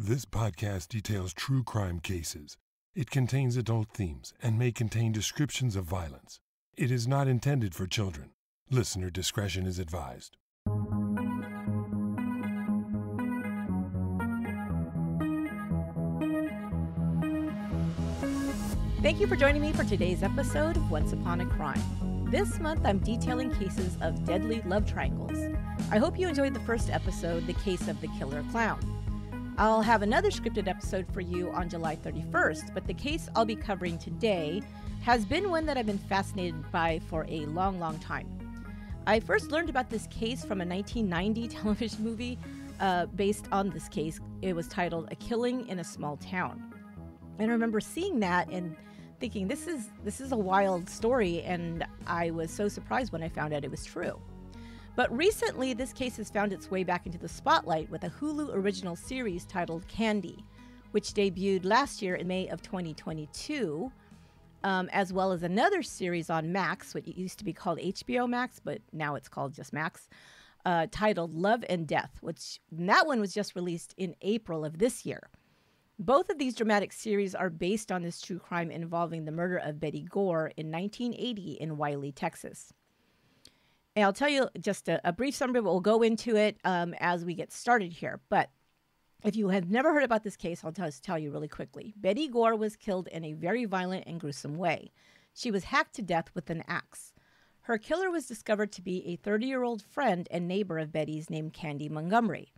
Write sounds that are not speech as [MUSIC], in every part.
This podcast details true crime cases. It contains adult themes and may contain descriptions of violence. It is not intended for children. Listener discretion is advised. Thank you for joining me for today's episode of Once Upon a Crime. This month I'm detailing cases of deadly love triangles. I hope you enjoyed the first episode, The Case of the Killer Clown. I'll have another scripted episode for you on July 31st, but the case I'll be covering today has been one that I've been fascinated by for a long, long time. I first learned about this case from a 1990 [LAUGHS] television movie uh, based on this case. It was titled A Killing in a Small Town. And I remember seeing that and thinking this is this is a wild story and I was so surprised when I found out it was true. But recently, this case has found its way back into the spotlight with a Hulu original series titled Candy, which debuted last year in May of 2022, um, as well as another series on Max, what used to be called HBO Max, but now it's called just Max, uh, titled Love and Death, which that one was just released in April of this year. Both of these dramatic series are based on this true crime involving the murder of Betty Gore in 1980 in Wylie, Texas. And I'll tell you just a, a brief summary, but we'll go into it um, as we get started here. But if you have never heard about this case, I'll just tell you really quickly. Betty Gore was killed in a very violent and gruesome way. She was hacked to death with an axe. Her killer was discovered to be a 30 year old friend and neighbor of Betty's named Candy Montgomery.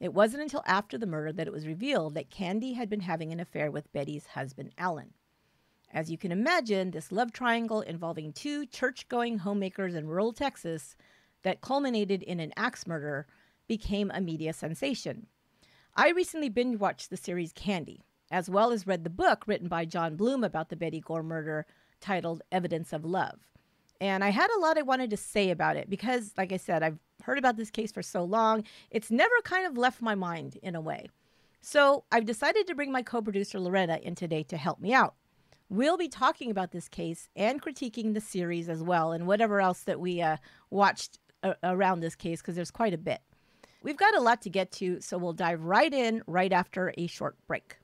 It wasn't until after the murder that it was revealed that Candy had been having an affair with Betty's husband, Alan. As you can imagine, this love triangle involving two church going homemakers in rural Texas that culminated in an axe murder became a media sensation. I recently binge watched the series Candy, as well as read the book written by John Bloom about the Betty Gore murder titled Evidence of Love. And I had a lot I wanted to say about it because, like I said, I've heard about this case for so long, it's never kind of left my mind in a way. So I've decided to bring my co producer Lorena in today to help me out. We'll be talking about this case and critiquing the series as well, and whatever else that we uh, watched a- around this case, because there's quite a bit. We've got a lot to get to, so we'll dive right in right after a short break.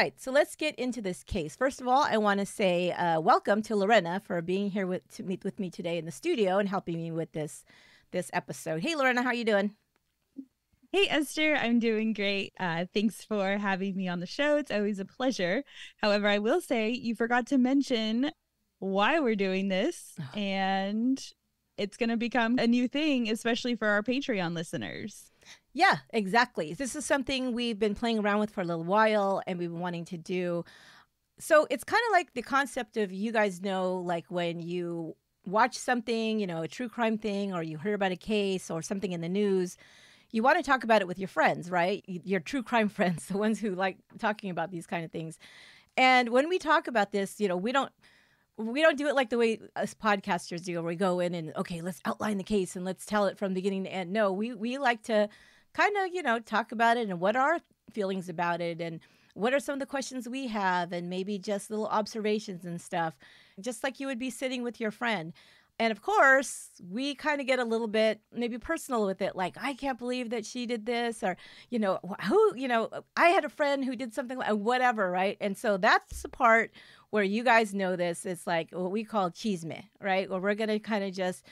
Right, so let's get into this case. First of all, I want to say uh, welcome to Lorena for being here with to meet with me today in the studio and helping me with this this episode. Hey, Lorena, how are you doing? Hey, Esther, I'm doing great. Uh, thanks for having me on the show. It's always a pleasure. However, I will say you forgot to mention why we're doing this, [SIGHS] and it's going to become a new thing, especially for our Patreon listeners. Yeah, exactly. This is something we've been playing around with for a little while and we've been wanting to do. So it's kind of like the concept of you guys know, like when you watch something, you know, a true crime thing, or you hear about a case or something in the news, you want to talk about it with your friends, right? Your true crime [LAUGHS] friends, the ones who like talking about these kind of things. And when we talk about this, you know, we don't we don't do it like the way us podcasters do, where we go in and okay, let's outline the case and let's tell it from beginning to end. No, we we like to kind of, you know, talk about it and what are our feelings about it and what are some of the questions we have and maybe just little observations and stuff, just like you would be sitting with your friend. And of course, we kind of get a little bit maybe personal with it, like, I can't believe that she did this, or, you know, who, you know, I had a friend who did something like whatever, right? And so that's the part where you guys know this. It's like what we call chisme, right? Where we're going to kind of just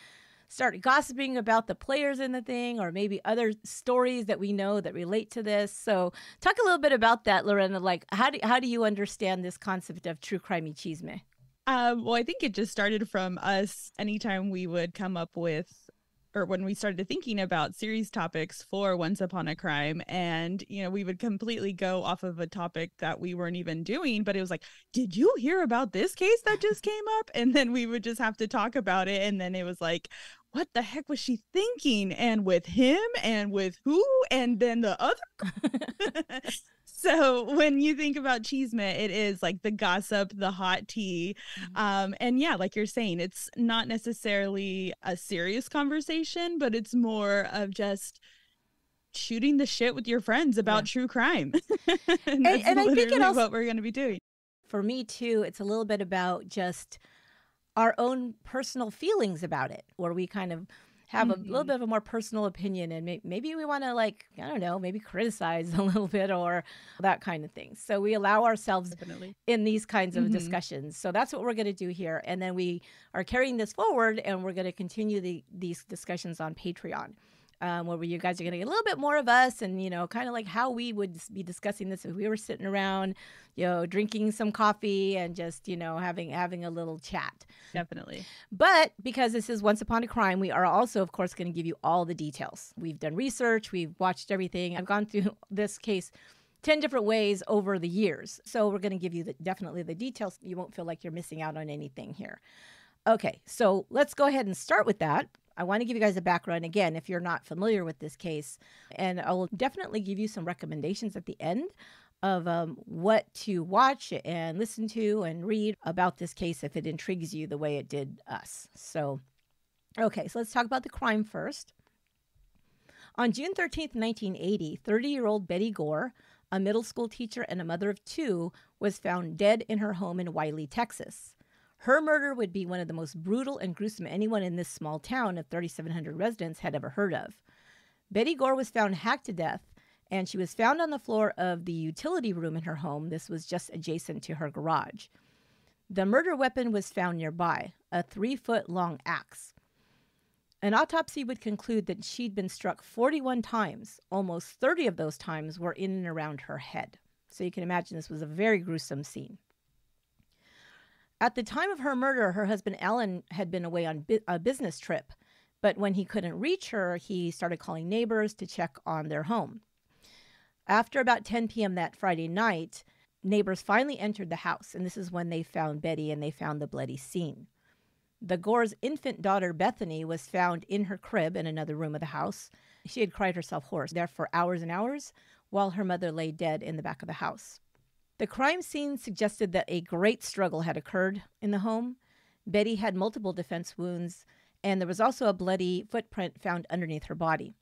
start gossiping about the players in the thing or maybe other stories that we know that relate to this. So, talk a little bit about that, Lorena. Like, how do, how do you understand this concept of true crime chisme? Um, well, I think it just started from us anytime we would come up with or when we started thinking about series topics for Once Upon a Crime, and you know, we would completely go off of a topic that we weren't even doing, but it was like, did you hear about this case that just came up? And then we would just have to talk about it, and then it was like, what the heck was she thinking? And with him, and with who, and then the other. [LAUGHS] [LAUGHS] so when you think about chisme, it is like the gossip, the hot tea. Mm-hmm. Um, and yeah, like you're saying, it's not necessarily a serious conversation, but it's more of just shooting the shit with your friends about yeah. true crime. [LAUGHS] and, and, and I think it also, what we're going to be doing. for me too, it's a little bit about just our own personal feelings about it, where we kind of have mm-hmm. a little bit of a more personal opinion and may- maybe we want to like i don't know maybe criticize [LAUGHS] a little bit or that kind of thing so we allow ourselves Definitely. in these kinds of mm-hmm. discussions so that's what we're going to do here and then we are carrying this forward and we're going to continue the, these discussions on patreon um, where you guys are going to get a little bit more of us and, you know, kind of like how we would be discussing this if we were sitting around, you know, drinking some coffee and just, you know, having having a little chat. Definitely. But because this is Once Upon a Crime, we are also, of course, going to give you all the details. We've done research, we've watched everything. I've gone through [LAUGHS] this case 10 different ways over the years. So we're going to give you the, definitely the details. You won't feel like you're missing out on anything here. Okay, so let's go ahead and start with that. I want to give you guys a background again if you're not familiar with this case. And I will definitely give you some recommendations at the end of um, what to watch and listen to and read about this case if it intrigues you the way it did us. So, okay, so let's talk about the crime first. On June 13th, 1980, 30 year old Betty Gore, a middle school teacher and a mother of two, was found dead in her home in Wylie, Texas. Her murder would be one of the most brutal and gruesome anyone in this small town of 3,700 residents had ever heard of. Betty Gore was found hacked to death, and she was found on the floor of the utility room in her home. This was just adjacent to her garage. The murder weapon was found nearby, a three foot long axe. An autopsy would conclude that she'd been struck 41 times. Almost 30 of those times were in and around her head. So you can imagine this was a very gruesome scene. At the time of her murder, her husband Alan had been away on bi- a business trip, but when he couldn't reach her, he started calling neighbors to check on their home. After about 10 p.m. that Friday night, neighbors finally entered the house, and this is when they found Betty and they found the bloody scene. The Gore's infant daughter, Bethany, was found in her crib in another room of the house. She had cried herself hoarse there for hours and hours while her mother lay dead in the back of the house. The crime scene suggested that a great struggle had occurred in the home. Betty had multiple defense wounds, and there was also a bloody footprint found underneath her body.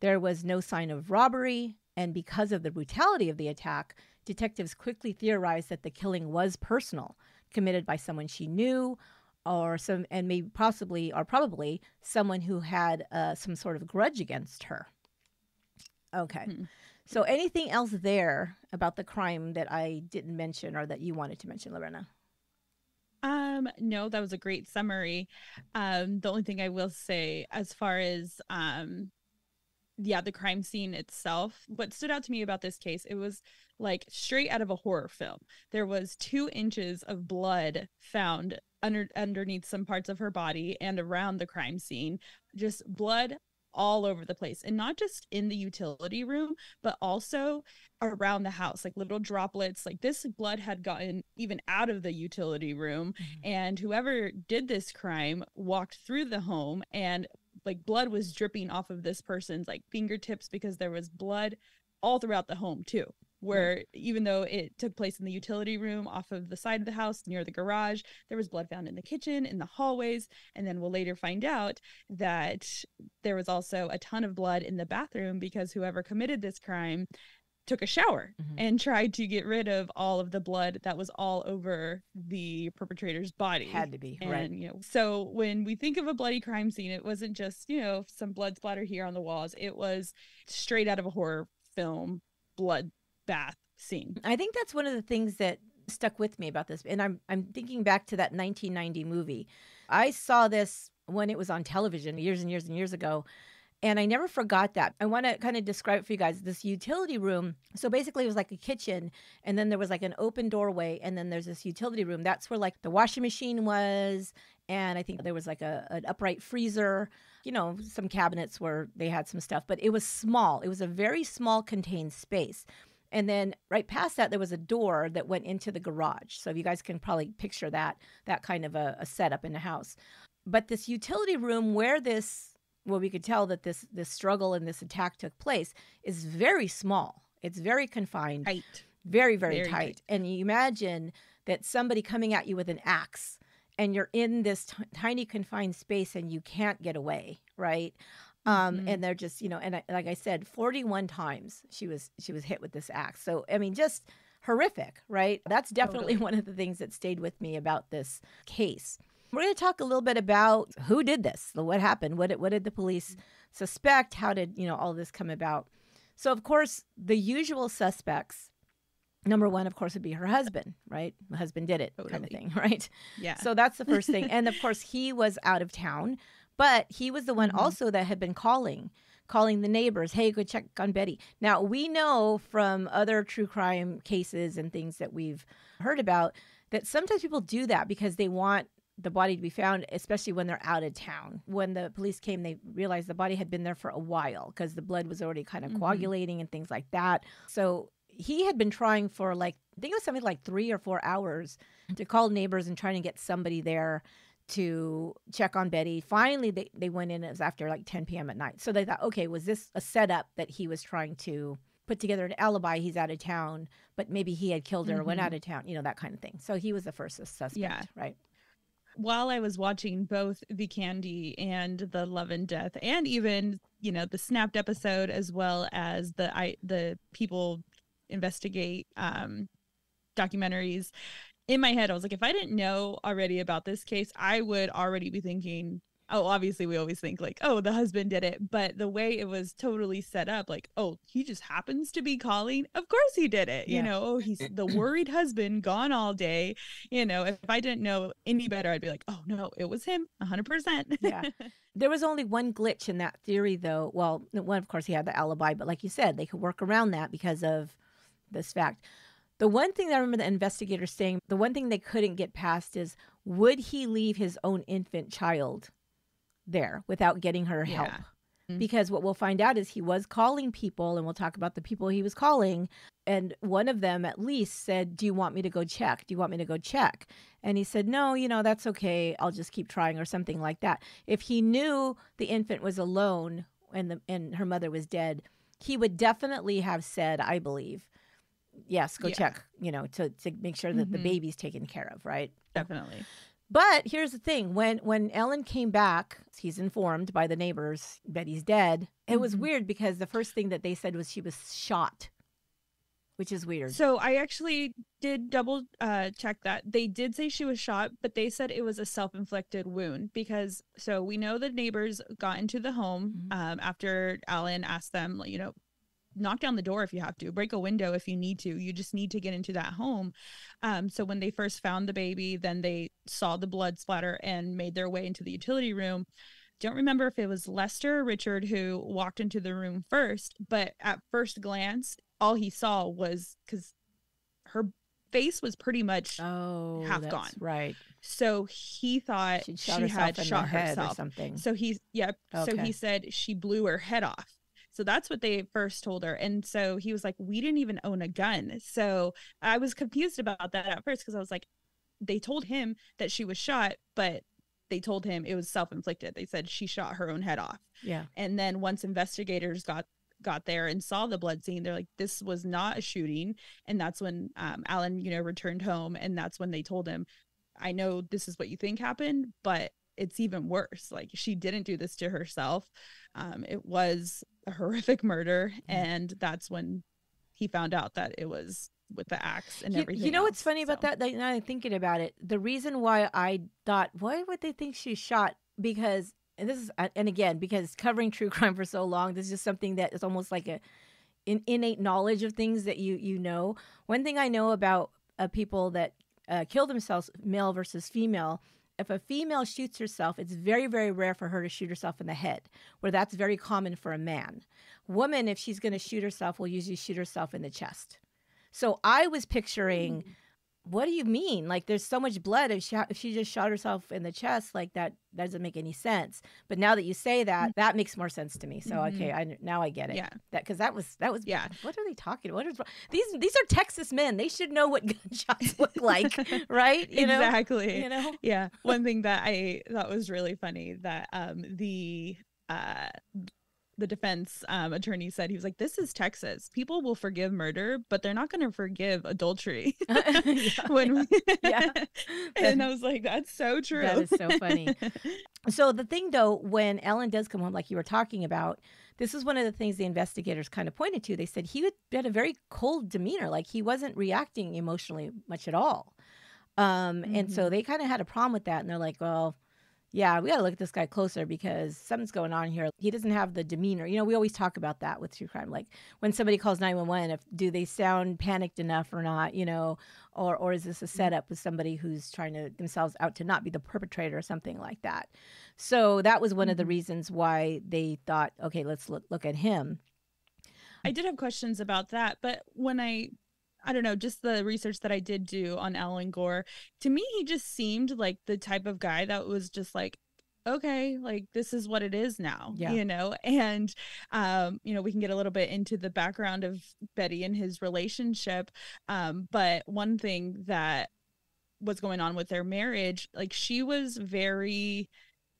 There was no sign of robbery, and because of the brutality of the attack, detectives quickly theorized that the killing was personal, committed by someone she knew, or some, and maybe possibly or probably someone who had uh, some sort of grudge against her. Okay. Hmm. So, anything else there about the crime that I didn't mention or that you wanted to mention, Lorena? Um, no, that was a great summary. Um, the only thing I will say, as far as um, yeah, the crime scene itself, what stood out to me about this case, it was like straight out of a horror film. There was two inches of blood found under underneath some parts of her body and around the crime scene. Just blood all over the place and not just in the utility room but also around the house like little droplets like this blood had gotten even out of the utility room mm-hmm. and whoever did this crime walked through the home and like blood was dripping off of this person's like fingertips because there was blood all throughout the home too where right. even though it took place in the utility room off of the side of the house near the garage, there was blood found in the kitchen, in the hallways, and then we'll later find out that there was also a ton of blood in the bathroom because whoever committed this crime took a shower mm-hmm. and tried to get rid of all of the blood that was all over the perpetrator's body. Had to be, and, right. You know, so when we think of a bloody crime scene, it wasn't just, you know, some blood splatter here on the walls. It was straight out of a horror film blood bath scene. I think that's one of the things that stuck with me about this. And I'm I'm thinking back to that 1990 movie. I saw this when it was on television years and years and years ago. And I never forgot that. I want to kind of describe for you guys this utility room. So basically, it was like a kitchen, and then there was like an open doorway, and then there's this utility room. That's where like the washing machine was, and I think there was like a an upright freezer. You know, some cabinets where they had some stuff, but it was small. It was a very small contained space. And then right past that, there was a door that went into the garage. So you guys can probably picture that that kind of a, a setup in the house. But this utility room where this, well, we could tell that this this struggle and this attack took place is very small. It's very confined, tight, very very, very tight. tight. And you imagine that somebody coming at you with an axe, and you're in this t- tiny confined space and you can't get away, right? Um mm-hmm. and they're just you know and I, like i said 41 times she was she was hit with this axe so i mean just horrific, right? That's definitely [LAUGHS] Totally. one of the things that stayed with me about this case. We're going to talk a little bit about who did this, what happened, what did, what did the police suspect, how did you know all this come about. So of course, the usual suspects. Number one, of course, would be her husband, right? The husband did it, kind of thing, [LAUGHS] right? Yeah. So that's the first thing. [LAUGHS] and of course, he was out of town, but he was the one Mhm. also that had been calling, calling the neighbors, hey, go check on Betty. Now, we know from other true crime cases and things that we've heard about that sometimes people do that because they want the body to be found, especially when they're out of town. When the police came, they realized the body had been there for a while because the blood was already kind of Mhm. coagulating and things like that. So he had been trying for like, I think it was something like three or four hours to call neighbors and trying to get somebody there to check on Betty. Finally, they, they went in. It was after like 10 p.m. at night. So they thought, okay, was this a setup that he was trying to put together an alibi? He's out of town, but maybe he had killed her, went Mhm. out of town, you know, that kind of thing. So he was the first suspect, Yeah. right? while I was watching both the Candy and the Love and Death, and even you know the Snapped episode, as well as the I the People Investigate um, documentaries, in my head I was like, if I didn't know already about this case, I would already be thinking. Oh, obviously, we always think like, oh, the husband did it. But the way it was totally set up, like, oh, he just happens to be calling. Of course he did it. Yeah. You know, oh, he's the worried husband gone all day you know, if I didn't know any better, I'd be like, oh no, it was him, hundred percent. Yeah. [LAUGHS] There was only one glitch in that theory, though. Well, one, of course, he had the alibi, but like you said, they could work around that because of this fact. The one thing that I remember the investigators saying, the one thing they couldn't get past is would he leave his own infant child there without getting her help? Yeah. Mhm. Because what we'll find out is he was calling people, and we'll talk about the people he was calling. And one of them, at least, said, Do you want me to go check? Do you want me to go check? And he said, No, you know, that's okay. I'll just keep trying, or something like that. If he knew the infant was alone and, the, and her mother was dead, he would definitely have said, I believe, yes, go Yeah. check, you know, to, to make sure that the Mhm. baby's taken care of, right? Definitely. But here's the thing: when when Ellen came back, he's informed by the neighbors Betty's dead. It was Mhm. weird because the first thing that they said was she was shot, which is weird. So I actually did double uh check that. They did say she was shot, but they said it was a self-inflicted wound because so we know the neighbors got into the home Mhm. um after Alan asked them, you know, knock down the door if you have to, break a window if you need to. You just need to get into that home. Um so when they first found the baby, then they saw the blood splatter and made their way into the utility room. Don't remember if it was Lester or Richard who walked into the room first, but at first glance, all he saw was because her face was pretty much oh, half that's gone. Right, so he thought she she had shot head or herself. something. So he's yeah. So he said she blew her head off. So that's what they first told her. And so he was like, We didn't even own a gun. So I was confused about that at first because I was like, they told him that she was shot, but they told him it was self-inflicted. They said she shot her own head off. yeah, And then once investigators got got there and saw the blood scene, they're like, this was not a shooting. And that's when um, Alan, you know, returned home. And that's when they told him, I know this is what you think happened, but it's even worse. Like she didn't do this to herself. Um, it was a horrific murder. Yeah. And that's when he found out that it was with the axe and you, everything. you know what's else, funny about so. that? Like, now I'm thinking about it. The reason why I thought, why would they think she shot? Because and this is, and again, because covering true [LAUGHS] crime for so long, this is just something that is almost like a an innate knowledge of things that you you know. One thing I know about uh, people that uh, kill themselves, male versus female. If a female shoots herself, it's very, very rare for her to shoot herself in the head, where that's very common for a man. Woman, if she's going to shoot herself, will usually shoot herself in the chest. So I was picturing, mm. What do you mean? Like there's so much blood. If she if she just shot herself in the chest, like that, that doesn't make any sense. But now that you say that, that makes more sense to me. So Mhm. okay, I now I get it. Yeah. That because that was that was Yeah. What are they talking? What is these? These are Texas men. They should know what [LAUGHS] gunshots look [LAUGHS] like, right? You know. exactly. You know. yeah one thing that i thought was really funny that um the uh the defense um, attorney said he was like this is texas. People will forgive murder but they're not going to forgive adultery. [LAUGHS] [LAUGHS] When we... [LAUGHS] yeah. And i was like that's so true. that is so funny. So the thing though when ellen does come home like you were talking about this is one of the things the investigators kind of pointed to. They said he had a very cold demeanor like he wasn't reacting emotionally much at all. Um, mm-hmm. and so mm-hmm. they kind of had a problem with that and they're like well yeah, we got to look at this guy closer because something's going on here. He doesn't have the demeanor. You know, we always talk about that with true crime. Like when somebody calls 911, if do they sound panicked enough or not, you know, or or is this a mm-hmm. setup with somebody who's trying to themselves out to not be the perpetrator or something like that. So that was one mm-hmm. of the mm-hmm. reasons why they thought, okay, let's look look at him. I did have questions about that, but when I I don't know, just the research that I did do on Alan Gore, to me, he just seemed like the type of guy that was just like, okay, like this is what it is now, yeah. you know? And, um, you know, we can get a little bit into the background of Betty and his relationship. Um, but one thing that was going on with their marriage, like she was very,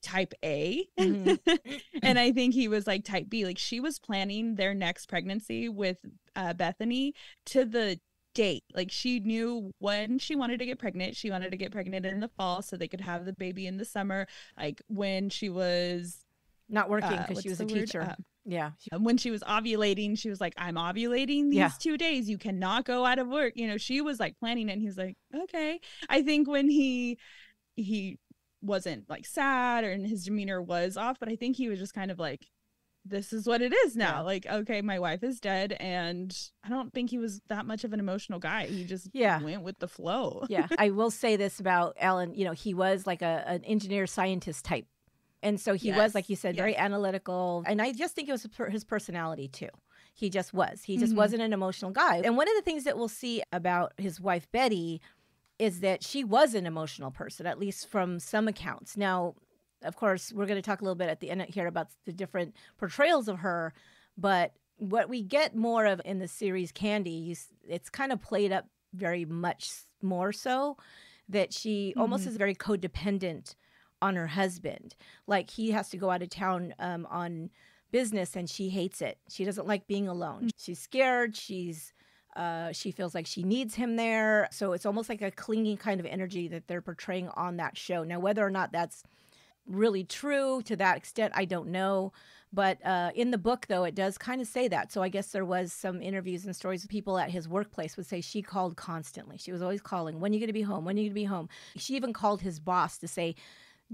type A. Mm-hmm. [LAUGHS] and I think he was like type B. Like she was planning their next pregnancy with uh, Bethany to the date. Like she knew when she wanted to get pregnant. She wanted to get pregnant in the fall so they could have the baby in the summer. Like when she was not working because uh, she was a teacher. Uh, yeah. When she was ovulating, she was like, I'm ovulating these yeah. two days. You cannot go out of work. You know, she was like planning it and he's like, okay. I think when he he wasn't like sad or and his demeanor was off, but I think he was just kind of like, this is what it is now. Yeah. Like, okay, my wife is dead, and I don't think he was that much of an emotional guy. He just yeah. went with the flow. yeah, [LAUGHS] I will say this about Alan. You know, he was like a an engineer scientist type, and so he yes. was like you said, yes. very analytical. And I just think it was his personality too. He just was. He just mm-hmm. wasn't an emotional guy. And one of the things that we'll see about his wife Betty is that she was an emotional person, at least from some accounts. Now, of course, we're going to talk a little bit at the end here about the different portrayals of her, but what we get more of in the series Candy, it's kind of played up very much more so that she mm-hmm. almost is very codependent on her husband. Like he has to go out of town um, on business and she hates it. She doesn't like being alone. Mm-hmm. She's scared. She's uh, she feels like she needs him there. So it's almost like a clinging kind of energy that they're portraying on that show. Now, whether or not that's really true to that extent, I don't know. But uh, in the book, though, it does kind of say that. So I guess there was some interviews and stories of people at his workplace would say she called constantly. She was always calling, "When are you going to be home? When are you going to be home?" She even called his boss to say,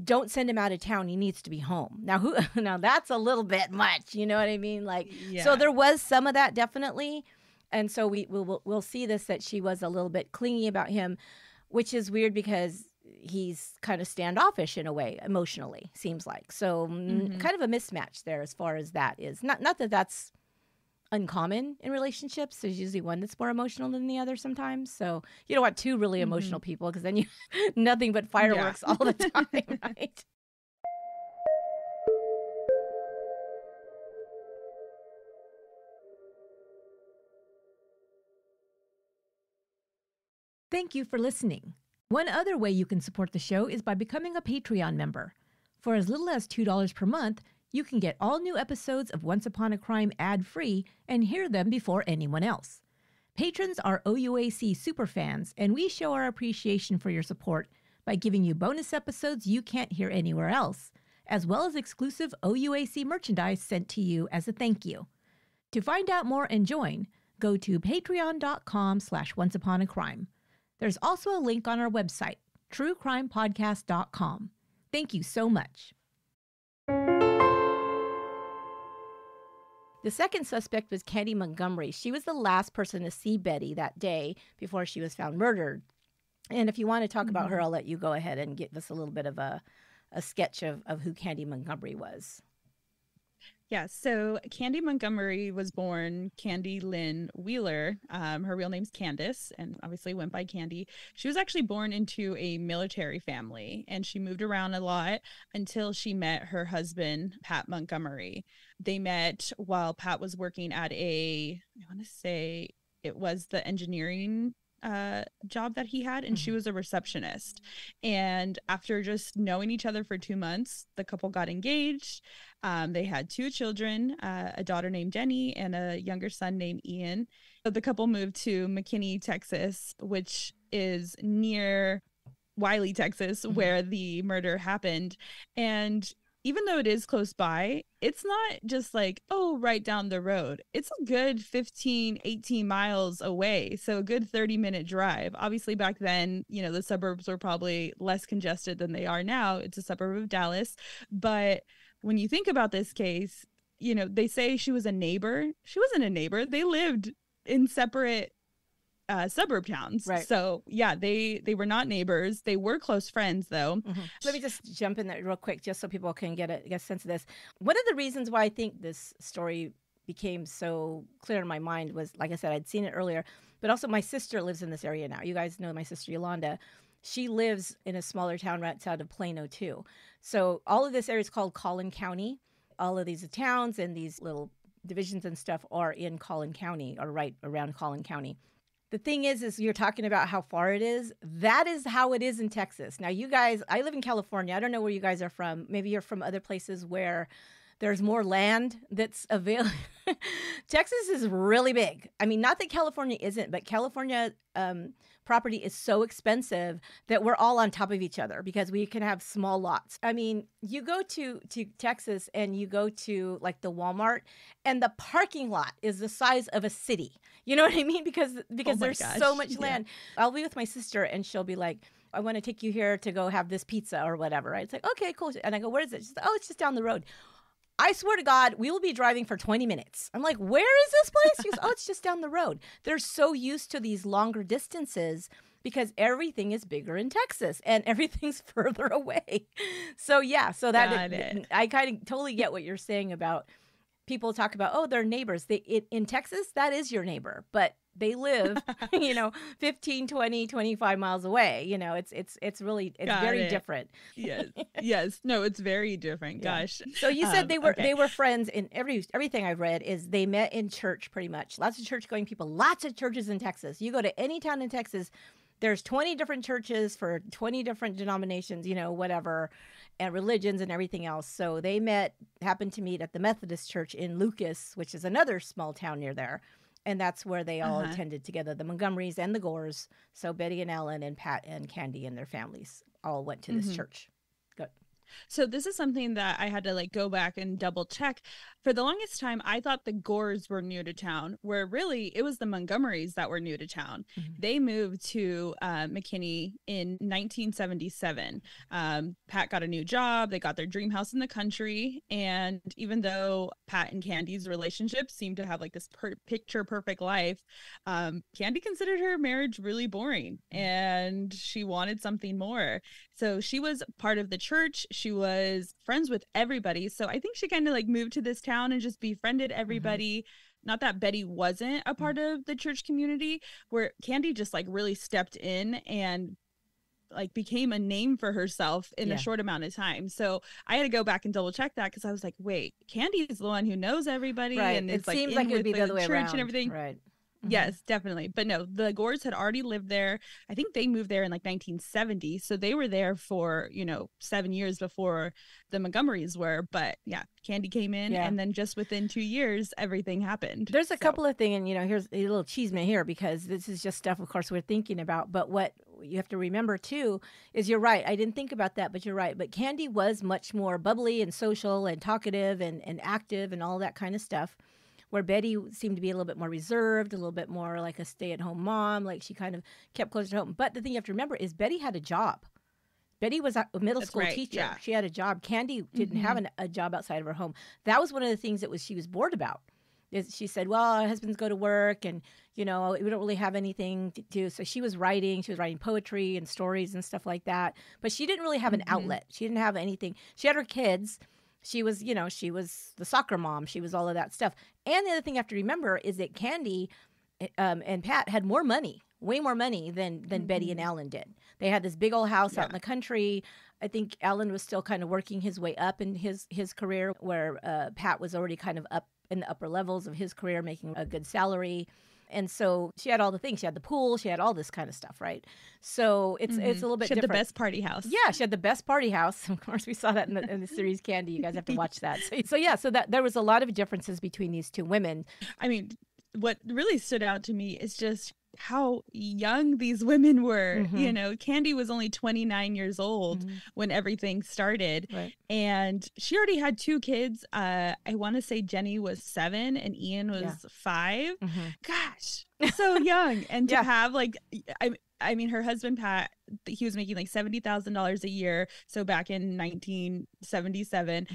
"Don't send him out of town. He needs to be home." Now, who? [LAUGHS] Now that's a little bit much. You know what I mean? Like, yeah. so there was some of that definitely, and so we we'll, we'll see this that she was a little bit clingy about him, which is weird because he's kind of standoffish in a way emotionally seems like so mm, mm-hmm. kind of a mismatch there as far as that is not not that that's uncommon in relationships there's usually one that's more emotional than the other sometimes so you don't want two really mm-hmm. emotional people because then you [LAUGHS] nothing but fireworks yeah. all the [LAUGHS] time right Thank you for listening. One other way you can support the show is by becoming a Patreon member. For as little as $2 per month, you can get all new episodes of Once Upon a Crime ad free and hear them before anyone else. Patrons are OUAC superfans, and we show our appreciation for your support by giving you bonus episodes you can't hear anywhere else, as well as exclusive OUAC merchandise sent to you as a thank you. To find out more and join, go to patreon.com slash onceuponacrime. There's also a link on our website, truecrimepodcast.com. Thank you so much. The second suspect was Candy Montgomery. She was the last person to see Betty that day before she was found murdered. And if you want to talk mm-hmm. about her, I'll let you go ahead and give us a little bit of a, a sketch of, of who Candy Montgomery was. Yeah, so Candy Montgomery was born Candy Lynn Wheeler. Um, her real name's Candace, and obviously went by Candy. She was actually born into a military family, and she moved around a lot until she met her husband, Pat Montgomery. They met while Pat was working at a, I want to say it was the engineering uh, job that he had, and mm-hmm. she was a receptionist. And after just knowing each other for two months, the couple got engaged. Um, they had two children, uh, a daughter named Jenny and a younger son named Ian. So the couple moved to McKinney, Texas, which is near Wylie, Texas, mm-hmm. where the murder happened. And even though it is close by, it's not just like, oh, right down the road. It's a good 15, 18 miles away. So a good 30 minute drive. Obviously, back then, you know, the suburbs were probably less congested than they are now. It's a suburb of Dallas. But when you think about this case, you know, they say she was a neighbor. She wasn't a neighbor. They lived in separate uh, suburb towns. Right. So yeah, they they were not neighbors. They were close friends though. Mm-hmm. Let me just jump in there real quick, just so people can get a, get a sense of this. One of the reasons why I think this story became so clear in my mind was, like I said, I'd seen it earlier, but also my sister lives in this area now. You guys know my sister Yolanda. She lives in a smaller town right outside of Plano too. So all of this area is called Collin County. All of these towns and these little divisions and stuff are in Collin County or right around Collin County. The thing is, is you're talking about how far it is. That is how it is in Texas. Now, you guys, I live in California. I don't know where you guys are from. Maybe you're from other places where there's more land that's [LAUGHS] available. Texas is really big. I mean, not that California isn't, but California um, property is so expensive that we're all on top of each other because we can have small lots. I mean, you go to to Texas and you go to like the Walmart and the parking lot is the size of a city. You know [LAUGHS] what I mean? Because because oh there's gosh. so much land. Yeah. I'll be with my sister and she'll be like, I want to take you here to go have this pizza or whatever. Right? It's like, okay, cool. And I go, where is it? She's like, oh, it's just down the road. I swear to God, we will be driving for 20 minutes. I'm like, where is this place? She goes, oh, it's just down the road. They're so used to these longer distances because everything is bigger in Texas and [LAUGHS] everything's further away. So yeah, so that it, I kind of totally get what you're saying about people talk about oh they're neighbors. They it, in Texas that is your neighbor, but they live [LAUGHS] [LAUGHS] you know 15 20 25 miles away you know it's it's it's really it's Got very it. different. Yes [LAUGHS] yes. No it's very different. Yeah. gosh. So you said um, they were okay. they were friends in every everything i've read is they met in church pretty much. Lots of church going people lots of churches in texas. You go to any town in texas there's 20 different churches for 20 different denominations you know whatever and religions and everything else. So they met happened to meet at the methodist church in lucas which is another small town near there and that's where they all uh-huh. attended together the montgomerys and the gores so betty and ellen and pat and candy and their families all went to this mm-hmm. church so this is something that I had to like go back and double check. For the longest time, I thought the Gores were new to town, where really it was the Montgomerys that were new to town. Mm-hmm. They moved to uh, McKinney in 1977. Um, Pat got a new job. They got their dream house in the country. And even though Pat and Candy's relationship seemed to have like this per- picture perfect life, um, Candy considered her marriage really boring mm-hmm. and she wanted something more. So she was part of the church. She was friends with everybody. So I think she kind of like moved to this town and just befriended mm-hmm. everybody. Mm-hmm. Not that Betty wasn't a mm. part mm-hmm. of the church community, where Candy just like really stepped in and like became a name for herself in yeah. a short amount of time. So I had to go back and double check that because I was like, wait, Candy is the one who knows everybody right. and it like seems like it would be the, the other way church around. and everything. Right. Mm-hmm. Yes, definitely. But no, the Gores had already lived there. I think they moved there in like 1970. So they were there for, you know, seven years before the Montgomerys were. But yeah, Candy came in yeah. and then just within two years, everything happened. There's a so. couple of things, and you know, here's a little chisme here because this is just stuff, of course, we're thinking about. But what you have to remember too is you're right. I didn't think about that, but you're right. But Candy was much more bubbly and social and talkative and, and active and all that kind of stuff where Betty seemed to be a little bit more reserved, a little bit more like a stay at home mom, like she kind of kept closer to home. But the thing you have to remember is Betty had a job. Betty was a middle That's school right, teacher. Yeah. She had a job. Candy didn't mm-hmm. have an, a job outside of her home. That was one of the things that was she was bored about. Is she said, "Well, our husbands go to work, and you know we don't really have anything to do." So she was writing. She was writing poetry and stories and stuff like that. But she didn't really have an mm-hmm. outlet. She didn't have anything. She had her kids, she was, you know, she was the soccer mom. She was all of that stuff. And the other thing you have to remember is that Candy eh, um, and Pat had more money, way more money than than mm-hmm. Betty and mm-hmm. Alan did. They had this big old house yeah. out in the country. I think Alan was still kind of working his way up in his his career, where uh, Pat was already kind of up in the upper levels of his career, making a good salary. And so she had all the things. She had the pool. She had all this kind of stuff, right? So it's it's a little bit Mm-hmm. She had different. the best party house. Yeah, she had the best party house. [LAUGHS] Of course, we saw that in the, in the [LAUGHS] series Candy. You guys have to watch [LAUGHS] that. So, so yeah, so that there was a lot of differences between these two women. I mean, what really stood out to me is just how young these [LAUGHS] women were. Mhm. You know, Candy was only 29 years old when everything started. Right. And she already had two kids. Uh, I want to say Jenny was seven and Ian was Yeah. five. Mhm. Gosh, [LAUGHS] so young. And to Yeah. have like, I, I mean, her husband, Pat, he was making like $70,000 a year. So back in 1977.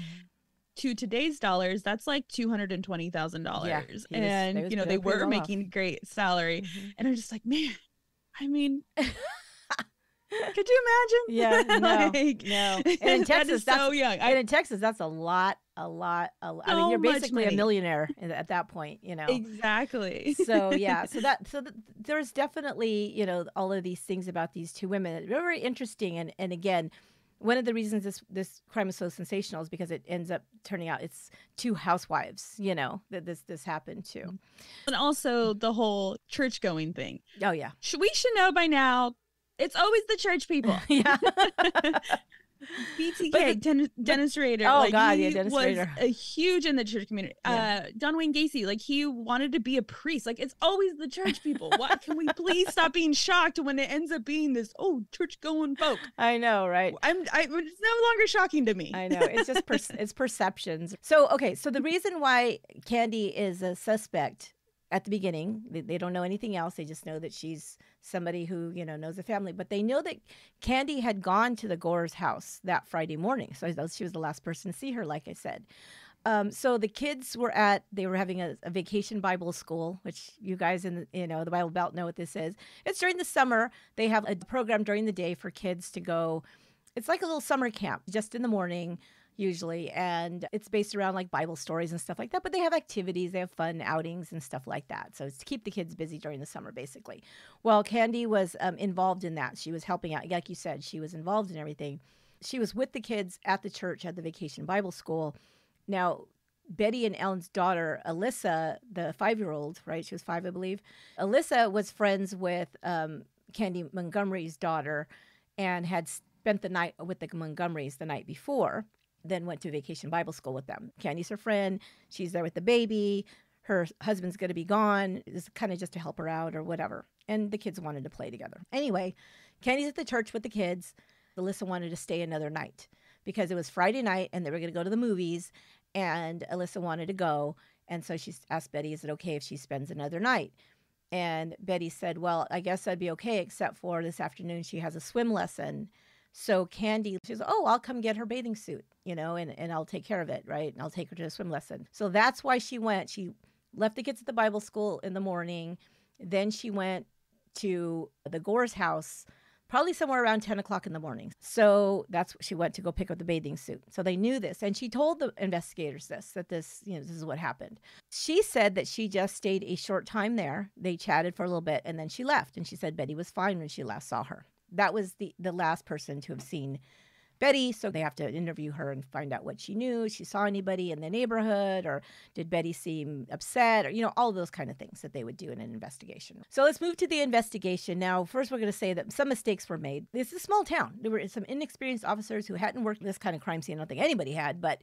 Mm-hmm. To today's dollars, that's like two hundred and twenty thousand Yeah, dollars, and was- you know they were off. making a great salary. Mhm. And I'm just like, man, I mean, [LAUGHS] could you imagine? Yeah, [LAUGHS] no, like, no. And in [LAUGHS] that Texas, so that's- young. And in Texas, that's a lot, a lot. A, I mean, So you're basically a millionaire at at that point, you know. exactly. so yeah so that so th- there's definitely you know all of these things about these two women They're very interesting and and again one of the reasons this this crime is so sensational is because it ends up turning out it's two housewives you know that this this happened to mm-hmm. and also the whole church going thing. oh yeah We should know by now. It's always the church people. [LAUGHS] yeah [LAUGHS] BTK, But Den- Dennis Rader. Oh, like, God, yeah, Dennis was Rader. a huge in the church community. Yeah. Uh, John Wayne Gacy, like he wanted to be a priest. Like it's always the church people. Why [LAUGHS] can we please stop being shocked when it ends up being this oh church going folk? i know right I'm. I, it's no longer shocking to me. I know it's just [LAUGHS] per- it's perceptions. So okay, so the reason why Candy is a suspect at the beginning, they, they don't know anything else. They just know that she's somebody who you know knows the family. But they know that Candy had gone to the Gore's house that Friday morning, so she was the last person to see her. Like I said. Um, so the kids were at they were having a, a vacation Bible school, which you guys in the, you know the Bible Belt know what this is. It's during the summer. They have a program during the day for kids to go it's like a little summer camp just in the morning usually and it's based around like bible stories and stuff like that but they have activities they have fun outings and stuff like that so it's to keep the kids busy during the summer basically. Well candy was um, involved in that. She was helping out like you said she was involved in everything. She was with the kids at the church at the vacation bible school. Now betty and ellen's daughter alyssa the five-year-old right she was five i believe alyssa was friends with um, candy montgomery's daughter and had spent the night with the Montgomerys the night before, then went to vacation Bible school with them. Candy's her friend. She's there with the baby. Her husband's going to be gone. It's kind of just to help her out or whatever. And the kids wanted to play together. Anyway, Candy's at the church with the kids. Alyssa wanted to stay another night because it was Friday night and they were going to go to the movies. And Alyssa wanted to go. And so she asked Betty, is it okay if she spends another night? And Betty said, Well, I guess that'd be okay, except for this afternoon she has a swim lesson. So Candy, she she's, Oh, I'll come get her bathing suit, you know, and, and I'll take care of it, right? And I'll take her to a swim lesson. So that's why she went. She left the kids at the Bible school in the morning. Then she went to the Gore's house, probably somewhere around 10 o'clock in the morning. So that's she went to go pick up the bathing suit. So they knew this. And she told the investigators this, that this, you know, this is what happened. She said that she just stayed a short time there. They chatted for a little bit and then she left. And she said Betty was fine when she last saw her. That was the, the last person to have seen Betty. So they have to interview her and find out what she knew. She saw anybody in the neighborhood, or did Betty seem upset, or, you know, all those kind of things that they would do in an investigation. So let's move to the investigation. Now, first, we're going to say that some mistakes were made. This is a small town. There were some inexperienced officers who hadn't worked this kind of crime scene. I don't think anybody had, but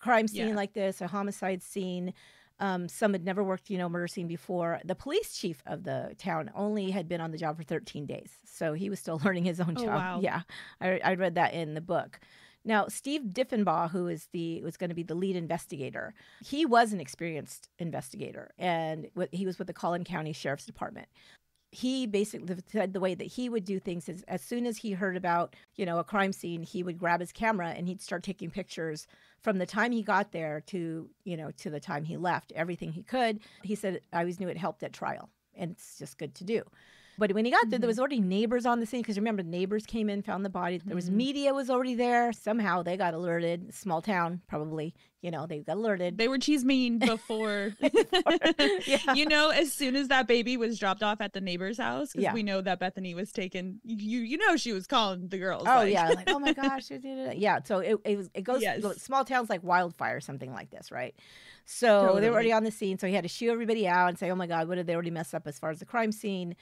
crime scene Yeah. like this, a homicide scene. Um, some had never worked, you know, murder scene before. The police chief of the town only had been on the job for 13 days, so he was still [LAUGHS] learning his own Oh, job. wow. Yeah, I, I read that in the book. Now, Steve Deffibaugh, who is the was going to be the lead investigator, he was an experienced investigator, and he was with the Collin County Sheriff's Department. He basically said the way that he would do things is as soon as he heard about you know a crime scene, he would grab his camera and he'd start taking pictures from the time he got there to you know to the time he left, everything he could. He said I always knew it helped at trial, and it's just good to do. But when he got there, there Mhm. was already neighbors on the scene because remember, neighbors came in, found the body. There was Mhm. media was already there. Somehow they got alerted. Small town, probably. You know, they got alerted. They were chisme [LAUGHS] before. [LAUGHS] [LAUGHS] Yeah. You know, as soon as that baby was dropped off at the neighbor's house, because Yeah. we know that Bethany was taken. You you know she was calling the girls. Oh like- yeah, like oh my gosh, yeah. So it it, was, it goes Yes. small towns like wildfire, something like this, right? So they were already on the scene, so he had to shoo everybody out and say, oh my god, what did they already mess up as far as the crime scene?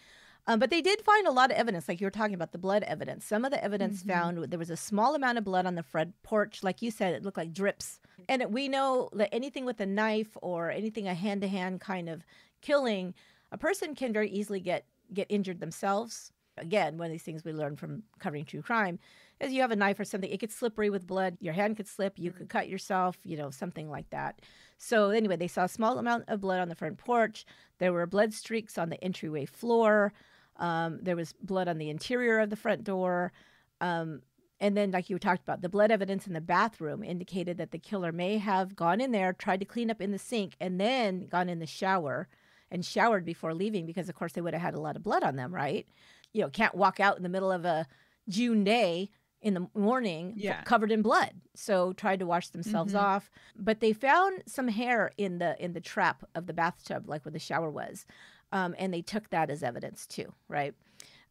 Um, but they did find a lot of evidence, like you were talking about the blood evidence. Some of the evidence Mhm. found there was a small amount of blood on the front porch, like you said, it looked like drips. And we know that anything with a knife or anything a hand to hand kind of killing, a person can very easily get get injured themselves. Again, one of these things we learned from covering true crime is you have a knife or something, it gets slippery with blood. Your hand could slip, you could cut yourself, you know, something like that. So anyway, they saw a small amount of blood on the front porch. There were blood streaks on the entryway floor. Um, there was blood on the interior of the front door. Um, and then, like you talked about, the blood evidence in the bathroom indicated that the killer may have gone in there, tried to clean up in the sink, and then gone in the shower and showered before leaving because, of course, they would have had a lot of blood on them, right? You know, can't walk out in the middle of a June day in the morning Yeah. covered in blood. So tried to wash themselves Mhm. off, but they found some hair in the in the trap of the bathtub, like where the shower was, um, and they took that as evidence too, right?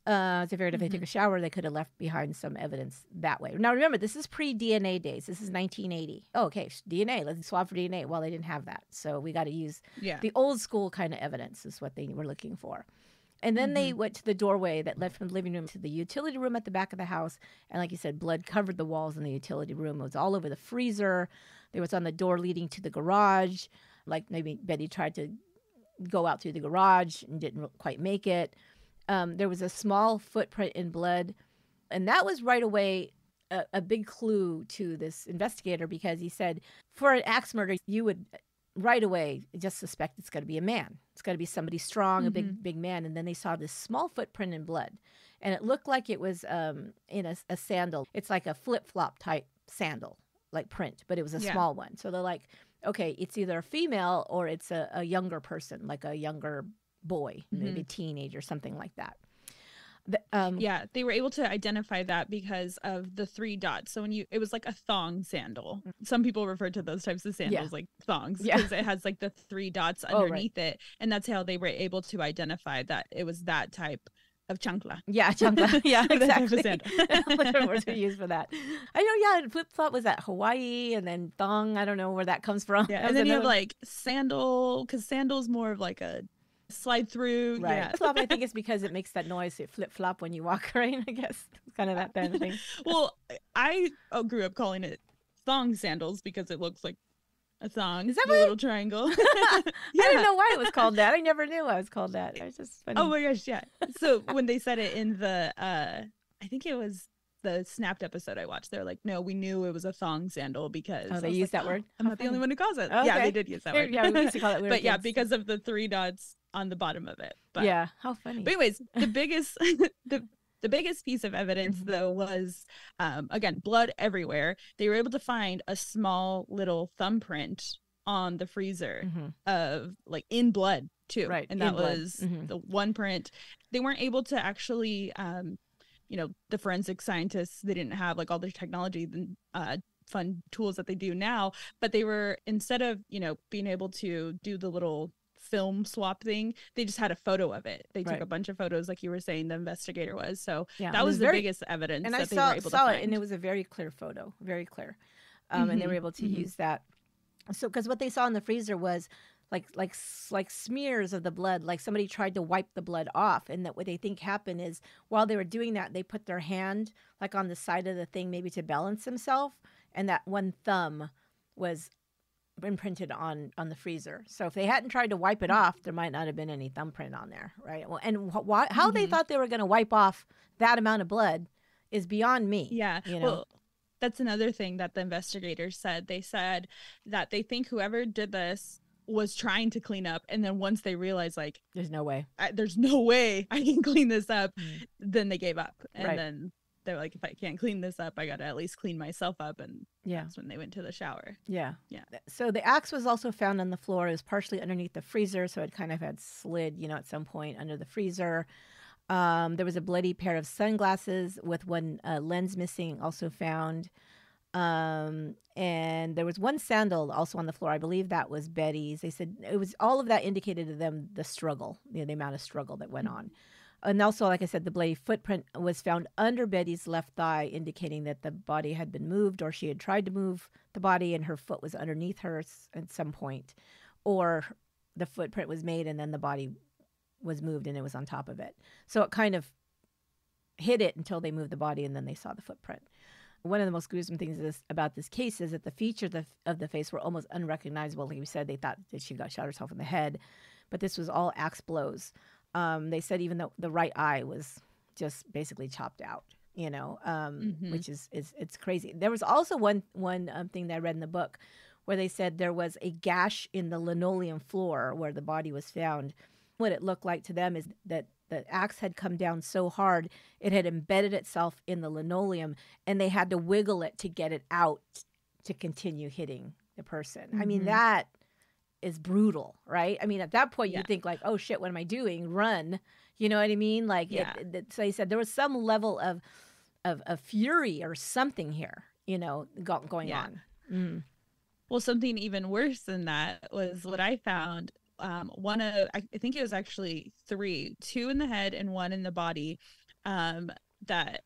Uh, so figured if they took a shower, they could have left behind some evidence that way. Now remember, this is pre DNA days. This is 1980. Oh, okay, DNA. Let's swab for DNA. Well, they didn't have that, so we got to use Yeah. the old school kind of evidence is what they were looking for. And then they went to the doorway that led from the living room to the utility room at the back of the house. And like you said, blood covered the walls in the utility room. It was all over the freezer. There was on the door leading to the garage. Like maybe Betty tried to go out through the garage and didn't quite make it. Um, there was a small footprint in blood. And that was right away a, a big clue to this investigator because he said, for an axe murder, you would right away just suspect it's going to be a man. It's got to be somebody strong, a big big man. And then they saw this small footprint in blood, and it looked like it was um, in a, a sandal. It's like a flip flop type sandal, like print, but it was a Yeah. small one. So they're like, okay, it's either a female or it's a, a younger person, like a younger boy, maybe a teenager, something like that. The- um, Yeah, they were able to identify that because of the three dots. So when you, it was like a thong sandal. Some people refer to those types of sandals like thongs Mm. Yeah. because it has like the three dots [LAUGHS] Oh, right. underneath it, and that's how they were able to identify that it was that type of chancla. Yeah, [LAUGHS] chancla. Yeah, [LAUGHS] That exactly. Different [LAUGHS] words we use for that. I know. Yeah, flip flop was at Hawaii, and then thong. I don't know where that comes from. Yeah, and then you have like sandal because sandal's more of like a slide through. right. Yeah. Flop. I think it's because it makes that noise. It flip flop when you walk, right? I guess it's kind of that kind of thing. well, I grew up calling it thong sandals because it looks like a thong. Is that the what it- little triangle? [LAUGHS] I Yeah. didn't know why it was called that. I never knew I was called that. It was just funny. Oh my gosh, yeah. So when they said it in the uh I think it was the snapped episode I watched, they're like, no, we knew it was a thong sandal because Oh, they used like, that word? I'm not the only one who calls it. Yeah, they did use that word. yeah, we used to call it. [LAUGHS] we but yeah, because of the three dots on the bottom of it. But yeah, how funny. But anyways, the biggest [LAUGHS] the the biggest piece of evidence Mhm. though was um again blood everywhere. They were able to find a small little thumbprint on the freezer Mhm. of like in blood too. Right, And that was Mhm. the one print. They weren't able to actually um you know, the forensic scientists, they didn't have like all the technology and uh fun tools that they do now, but they were instead of, you know, being able to do the little film swap thing, they just had a photo of it. They took Right. a bunch of photos like you were saying the investigator was. So Yeah, that was, was the very- biggest evidence and that I they saw, were able saw it, and it was a very clear photo, very clear. Um, And they were Mhm, able to mhm. use that. So, because what they saw in the freezer was like like like smears of the blood, like somebody tried to wipe the blood off, and that what they think happened is while they were doing that, they put their hand like on the side of the thing, maybe to balance themselves, and that one thumb was imprinted on on the freezer. So if they hadn't tried to wipe it off, there might not have been any thumbprint on there, right? Well, and wh- why, how they Mhm. thought they were going to wipe off that amount of blood is beyond me. Yeah. you know? Well, that's another thing that the investigators said. They said that they think whoever did this was trying to clean up and then once they realized like There's no way. I, there's no way I can [LAUGHS] clean this up, Mm. then they gave up. And Right. then they're like if I can't clean this up, I got to at least clean myself up and Yeah. that's when they went to the shower. Yeah. Yeah. So the axe was also found on the floor. It was partially underneath the freezer, so it kind of had slid, you know, at some point under the freezer. Um, there was a bloody pair of sunglasses with one uh, lens missing, also found. Um, and there was one sandal also on the floor. I believe that was Betty's. They said it was all of that indicated to them the struggle, you know, the amount of struggle that went on. And also, like I said, the bloody footprint was found under Betty's left thigh, indicating that the body had been moved or she had tried to move the body and her foot was underneath her at some point, or the footprint was made and then the body was moved and it was on top of it. So it kind of hid it until they moved the body and then they saw the footprint. One of the most gruesome things is, about this case is that the features of, of the face were almost unrecognizable. Like we said, they thought that she got shot herself in the head, but this was all axe blows. Um, they said even though the right eye was just basically chopped out, you know, um, Mhm. which is, is it's crazy. There was also one one um, thing that I read in the book where they said there was a gash in the linoleum floor where the body was found. What it looked like to them is that the axe had come down so hard it had embedded itself in the linoleum and they had to wiggle it to get it out to continue hitting the person. I mean Mhm. that is brutal, right? I mean at that point Yeah. you think like, "Oh shit, what am I doing? Run." You know what I mean? Like Yeah. it- so they said there was some level of of, of fury or something here, you know, go, going Yeah. on. Mm. Well, something even worse than that was what I found. Um, one of, I I think it was actually three, two in the head and one in the body, um, that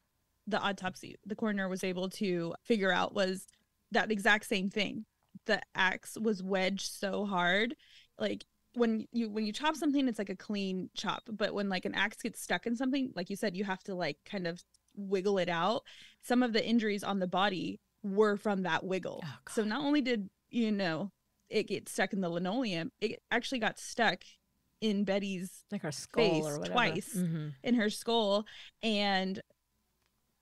the autopsy, the coroner was able to figure out was that exact same thing. The axe was wedged so hard, like when you when you chop something, it's like a clean chop. But when like an axe gets stuck in something, like you said, you have to like kind of wiggle it out. Some of the injuries on the body were from that wiggle. Oh, so not only did you know it get stuck in the linoleum, it actually got stuck in Betty's Like her skull Face or whatever. twice. Mhm. in her skull and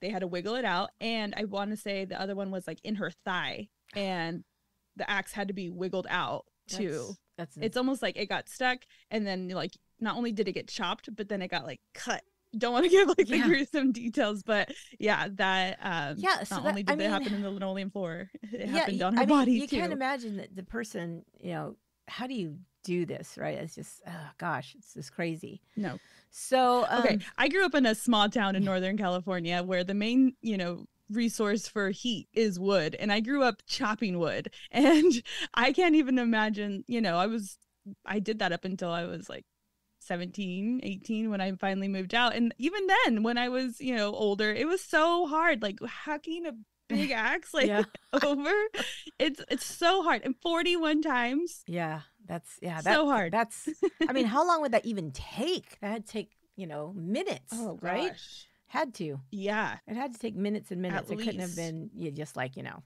they had to wiggle it out and I want to say the other one was like in her thigh and the axe had to be wiggled out too. That's, that's It's almost like it got stuck and then like not only did it get chopped but then it got like cut. Don't want to [LAUGHS] give like the gruesome details but yeah that um Yeah, so not that- only I did it mean- happen in the linoleum floor it Yeah, happened on her I mean, body You too. can't imagine that the person, you know, how do you do this, right? It's just, oh gosh, it's just crazy. no. So, um, Okay, I grew up in a small town in Northern California where the main, you know, resource for heat is wood, and I grew up chopping wood, [LAUGHS] and I can't even imagine, you know, I was, I did that up until I was like 17, 18 when I finally moved out, and even then, when I was, you know, older, it was so hard, like hacking a [LAUGHS] big axe like Yeah. [LAUGHS] over, it's it's so hard, and 41 times. yeah, that's, yeah, So hard. That's, I mean, how long would that even take? That had to take, you know, minutes, Oh, right? Had to. Yeah. It had to take minutes and minutes. It couldn't have been yeah, just like, you know,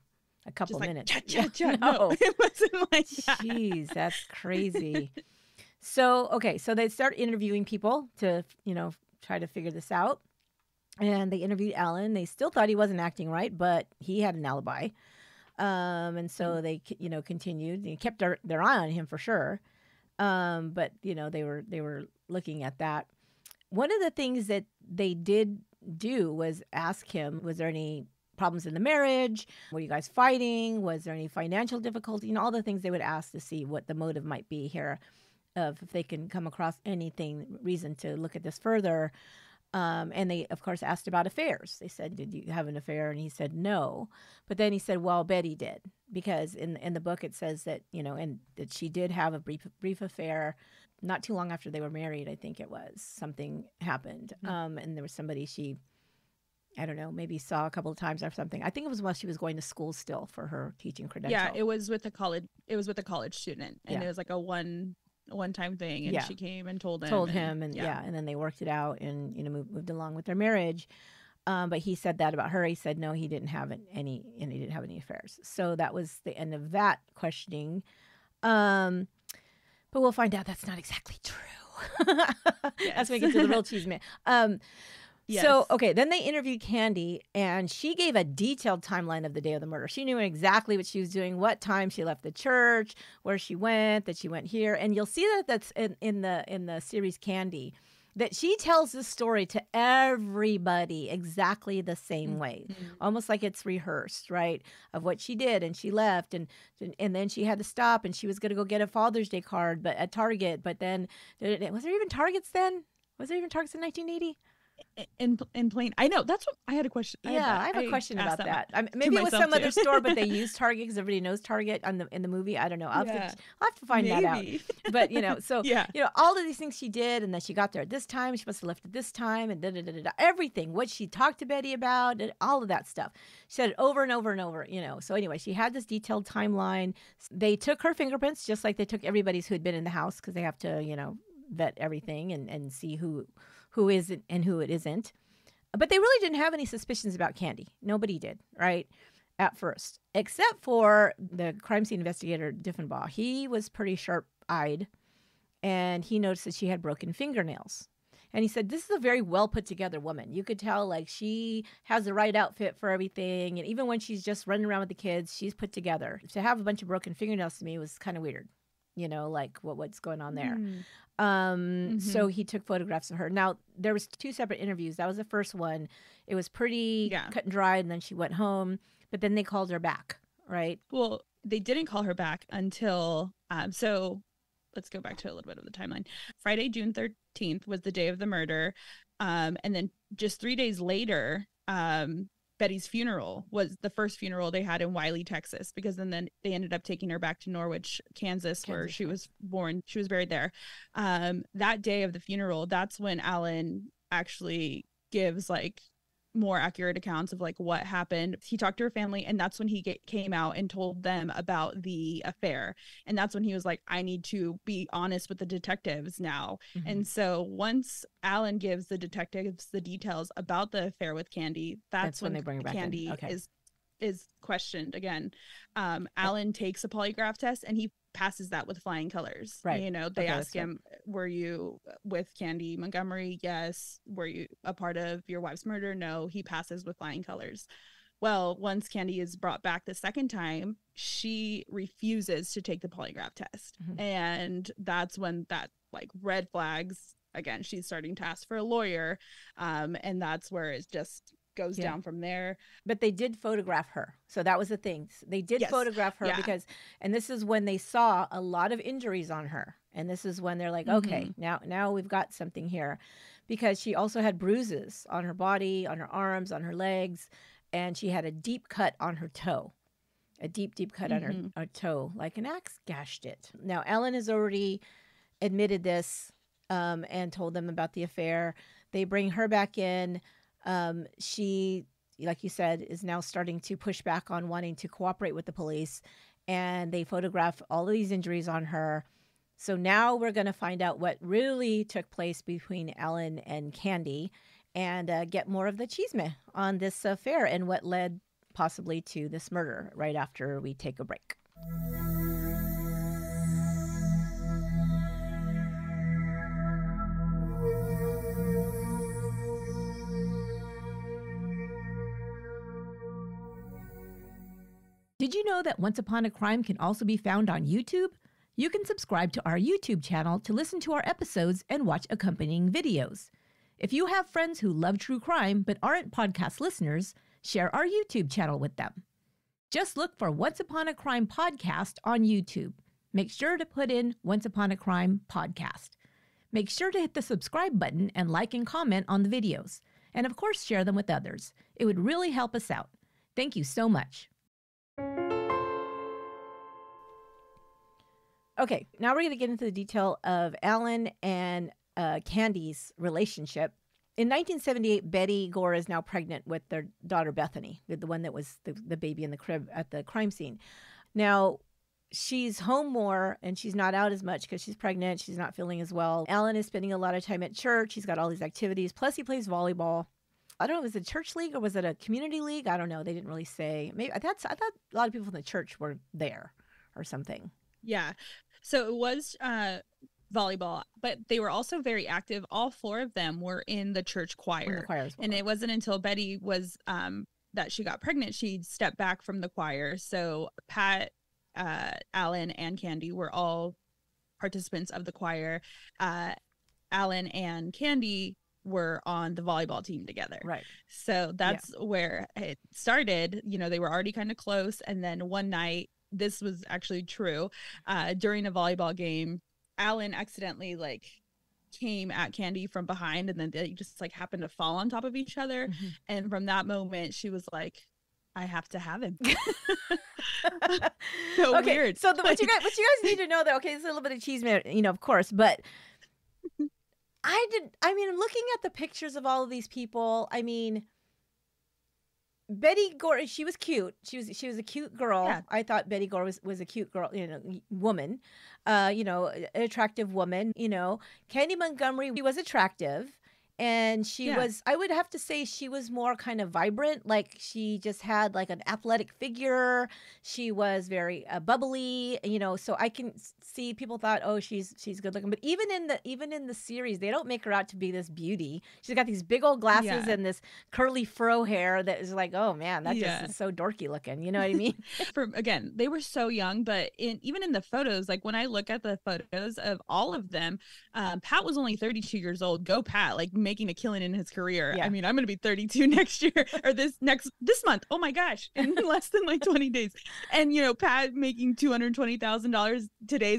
a couple Just like minutes. cha [LAUGHS] cha cha. no. No, [LAUGHS] it wasn't like that. Jeez, that's crazy. [LAUGHS] so, okay, so they start interviewing people to, you know, try to figure this out. And they interviewed Alan. They still thought he wasn't acting right, but he had an alibi. Um, and so they, you know, continued. They kept their, their eye on him for sure. Um, but you know, they were they were looking at that. One of the things that they did do was ask him, was there any problems in the marriage? Were you guys fighting? Was there any financial difficulty? You know, all the things they would ask to see what the motive might be here, of if they can come across anything reason to look at this further. Um, and they, of course, asked about affairs. They said, "Did you have an affair?" And he said, "No." But then he said, "Well, Betty did," because in in the book it says that you know, and that she did have a brief brief affair. Not too long after they were married, I think it was something happened, Mhm. um, and there was somebody she I don't know, maybe saw a couple of times or something. I think it was while she was going to school still for her teaching credential. Yeah, it was with a college. It was with a college student, and Yeah. it was like a one one time thing. And Yeah. she came and told him. told him, and yeah. yeah. and then they worked it out, and you know moved, moved along with their marriage. Um, but he said that about her. He said no, he didn't have any, and he didn't have any affairs. So that was the end of that questioning. Um, but we'll find out that's not exactly true. [LAUGHS] That's when we get to the real chisme. Um, So, okay, then they interviewed Candy, and she gave a detailed timeline of the day of the murder. She knew exactly what she was doing, what time she left the church, where she went, that she went here, and you'll see that that's in, in the in the series Candy, that she tells this story to everybody exactly the same way, Mhm. almost like it's rehearsed, right? Of what she did, and she left, and and then she had to stop, and she was going to go get a Father's Day card, but at Target, but then was there even Targets then? Was there even Targets in 1980? In in plain i know that's what i had a question I yeah i have a question about that, that. I mean, um, maybe it was some other store but they [LAUGHS] used target because everybody knows target on the in the movie. I don't know. I'll, have, to, I'll have to find that out. [LAUGHS] But you know so yeah. you know all of these things she did and that she got there at this time she must have left at this time and da, da, da, da, da, everything what she talked to betty about and all of that stuff. She said it over and over and over you know. So anyway she had this detailed timeline. They took her fingerprints just like they took everybody's who had been in the house because they have to you know vet everything and, and see who who is and who it isn't but they really didn't have any suspicions about candy nobody did right at first except for the crime scene investigator Deffibaugh he was pretty sharp eyed and he noticed that she had broken fingernails. And he said, This is a very well put together woman. You could tell, like, she has the right outfit for everything. And even when she's just running around with the kids, she's put together. To have a bunch of broken fingernails to me was kind of weird, you know, like what, what's going on there. Mm. Um, So he took photographs of her. Now, there was two separate interviews. That was the first one. It was pretty Yeah. cut and dried. And then she went home. But then they called her back, right? well they didn't call her back until um so let's go back to a little bit of the timeline friday june 13th was the day of the murder um and then just three days later um betty's funeral was the first funeral they had in Wylie texas because then, then they ended up taking her back to norwich kansas, where she was born. She was buried there. Um that day of the funeral that's when alan actually gives like more accurate accounts of like what happened. He talked to her family, and that's when he get, came out and told them about the affair. And that's when he was like, "I need to be honest with the detectives now." Mm-hmm. And so once Alan gives the detectives the details about the affair with Candy, that's, That's when they bring back. Candy Okay. is is questioned again. Um, Alan takes a polygraph test and he passes that with flying colors. Right. You know, they Okay, ask that's right. him, "Were you with Candy Montgomery?" Yes. Were you a part of your wife's murder? No. He passes with flying colors. Well, once Candy is brought back the second time, she refuses to take the polygraph test. Mhm. And that's when that like red flags again, she's starting to ask for a lawyer. Um, and that's where it's just goes Yeah. down from there. but they did photograph her. So that was the thing. They did Yes. photograph her Yeah. because, and this is when they saw a lot of injuries on her. And this is when they're like, okay, Mm-hmm. now now we've got something here, because she also had bruises on her body, on her arms, on her legs, and she had a deep cut on her toe, a deep deep cut on her, her toe, like an axe gashed it. Now Alan has already admitted this um, and told them about the affair. They bring her back in. Um, she, like you said, is now starting to push back on wanting to cooperate with the police. And they photograph all of these injuries on her. So now we're going to find out what really took place between Alan and Candy and uh, get more of the chisme on this affair and what led possibly to this murder right after we take a break. Did you know that Once Upon a Crime can also be found on YouTube? You can subscribe to our YouTube channel to listen to our episodes and watch accompanying videos. If you have friends who love true crime but aren't podcast listeners, share our YouTube channel with them. Just look for Once Upon a Crime podcast on YouTube. Make sure to put in Once Upon a Crime podcast. Make sure to hit the subscribe button and like and comment on the videos. And of course, share them with others. It would really help us out. Thank you so much. Okay, now we're going to get into the detail of Alan and uh, Candy's relationship. In 1978, Betty Gore is now pregnant with their daughter Bethany, the one that was the, the baby in the crib at the crime scene. Now, she's home more and she's not out as much because she's pregnant. She's not feeling as well. Alan is spending a lot of time at church. He's got all these activities. Plus, he plays volleyball. I don't know, was it a church league or was it a community league? I don't know. They didn't really say. Maybe that's. I thought a lot of people from the church were there or something. Yeah. So it was uh volleyball, but they were also very active. All four of them were in the church choir. the choir well. And it wasn't until Betty was um that she got pregnant she stepped back from the choir. So Pat, uh Alan and Candy were all participants of the choir. Uh Alan and Candy were on the volleyball team together. right. So that's where it started. You know, they were already kind of close. And then one night, this was actually true. Uh, during a volleyball game, Alan accidentally like came at Candy from behind and then they just like happened to fall on top of each other. Mm-hmm. And from that moment, she was like, I have to have him. [LAUGHS] so [LAUGHS] okay, weird. So the, what you guys what you guys need to know though, okay, it's a little bit of cheese, you know, of course, but [LAUGHS] I did. I mean, looking at the pictures of all of these people, I mean, Betty Gore, she was cute. She was she was a cute girl. Yeah. I thought Betty Gore was was a cute girl, you know, woman, uh, you know, an attractive woman. You know, Candy Montgomery she was attractive. And she Yeah. was, I would have to say, she was more kind of vibrant. Like she just had like an athletic figure. She was very uh, bubbly, you know. So I can see people thought, oh, she's she's good looking. But even in the even in the series, they don't make her out to be this beauty. She's got these big old glasses Yeah. and this curly fro hair that is like, oh man, that Yeah. just is so dorky looking. You know what I mean? [LAUGHS] for again they were so young but in even in the photos like when i look at the photos of all of them um, pat was only 32 years old go pat like making a killing in his career Yeah. i mean i'm gonna be 32 [LAUGHS] next year or this next this month oh my gosh in [LAUGHS] less than like 20 days and you know pat making $220000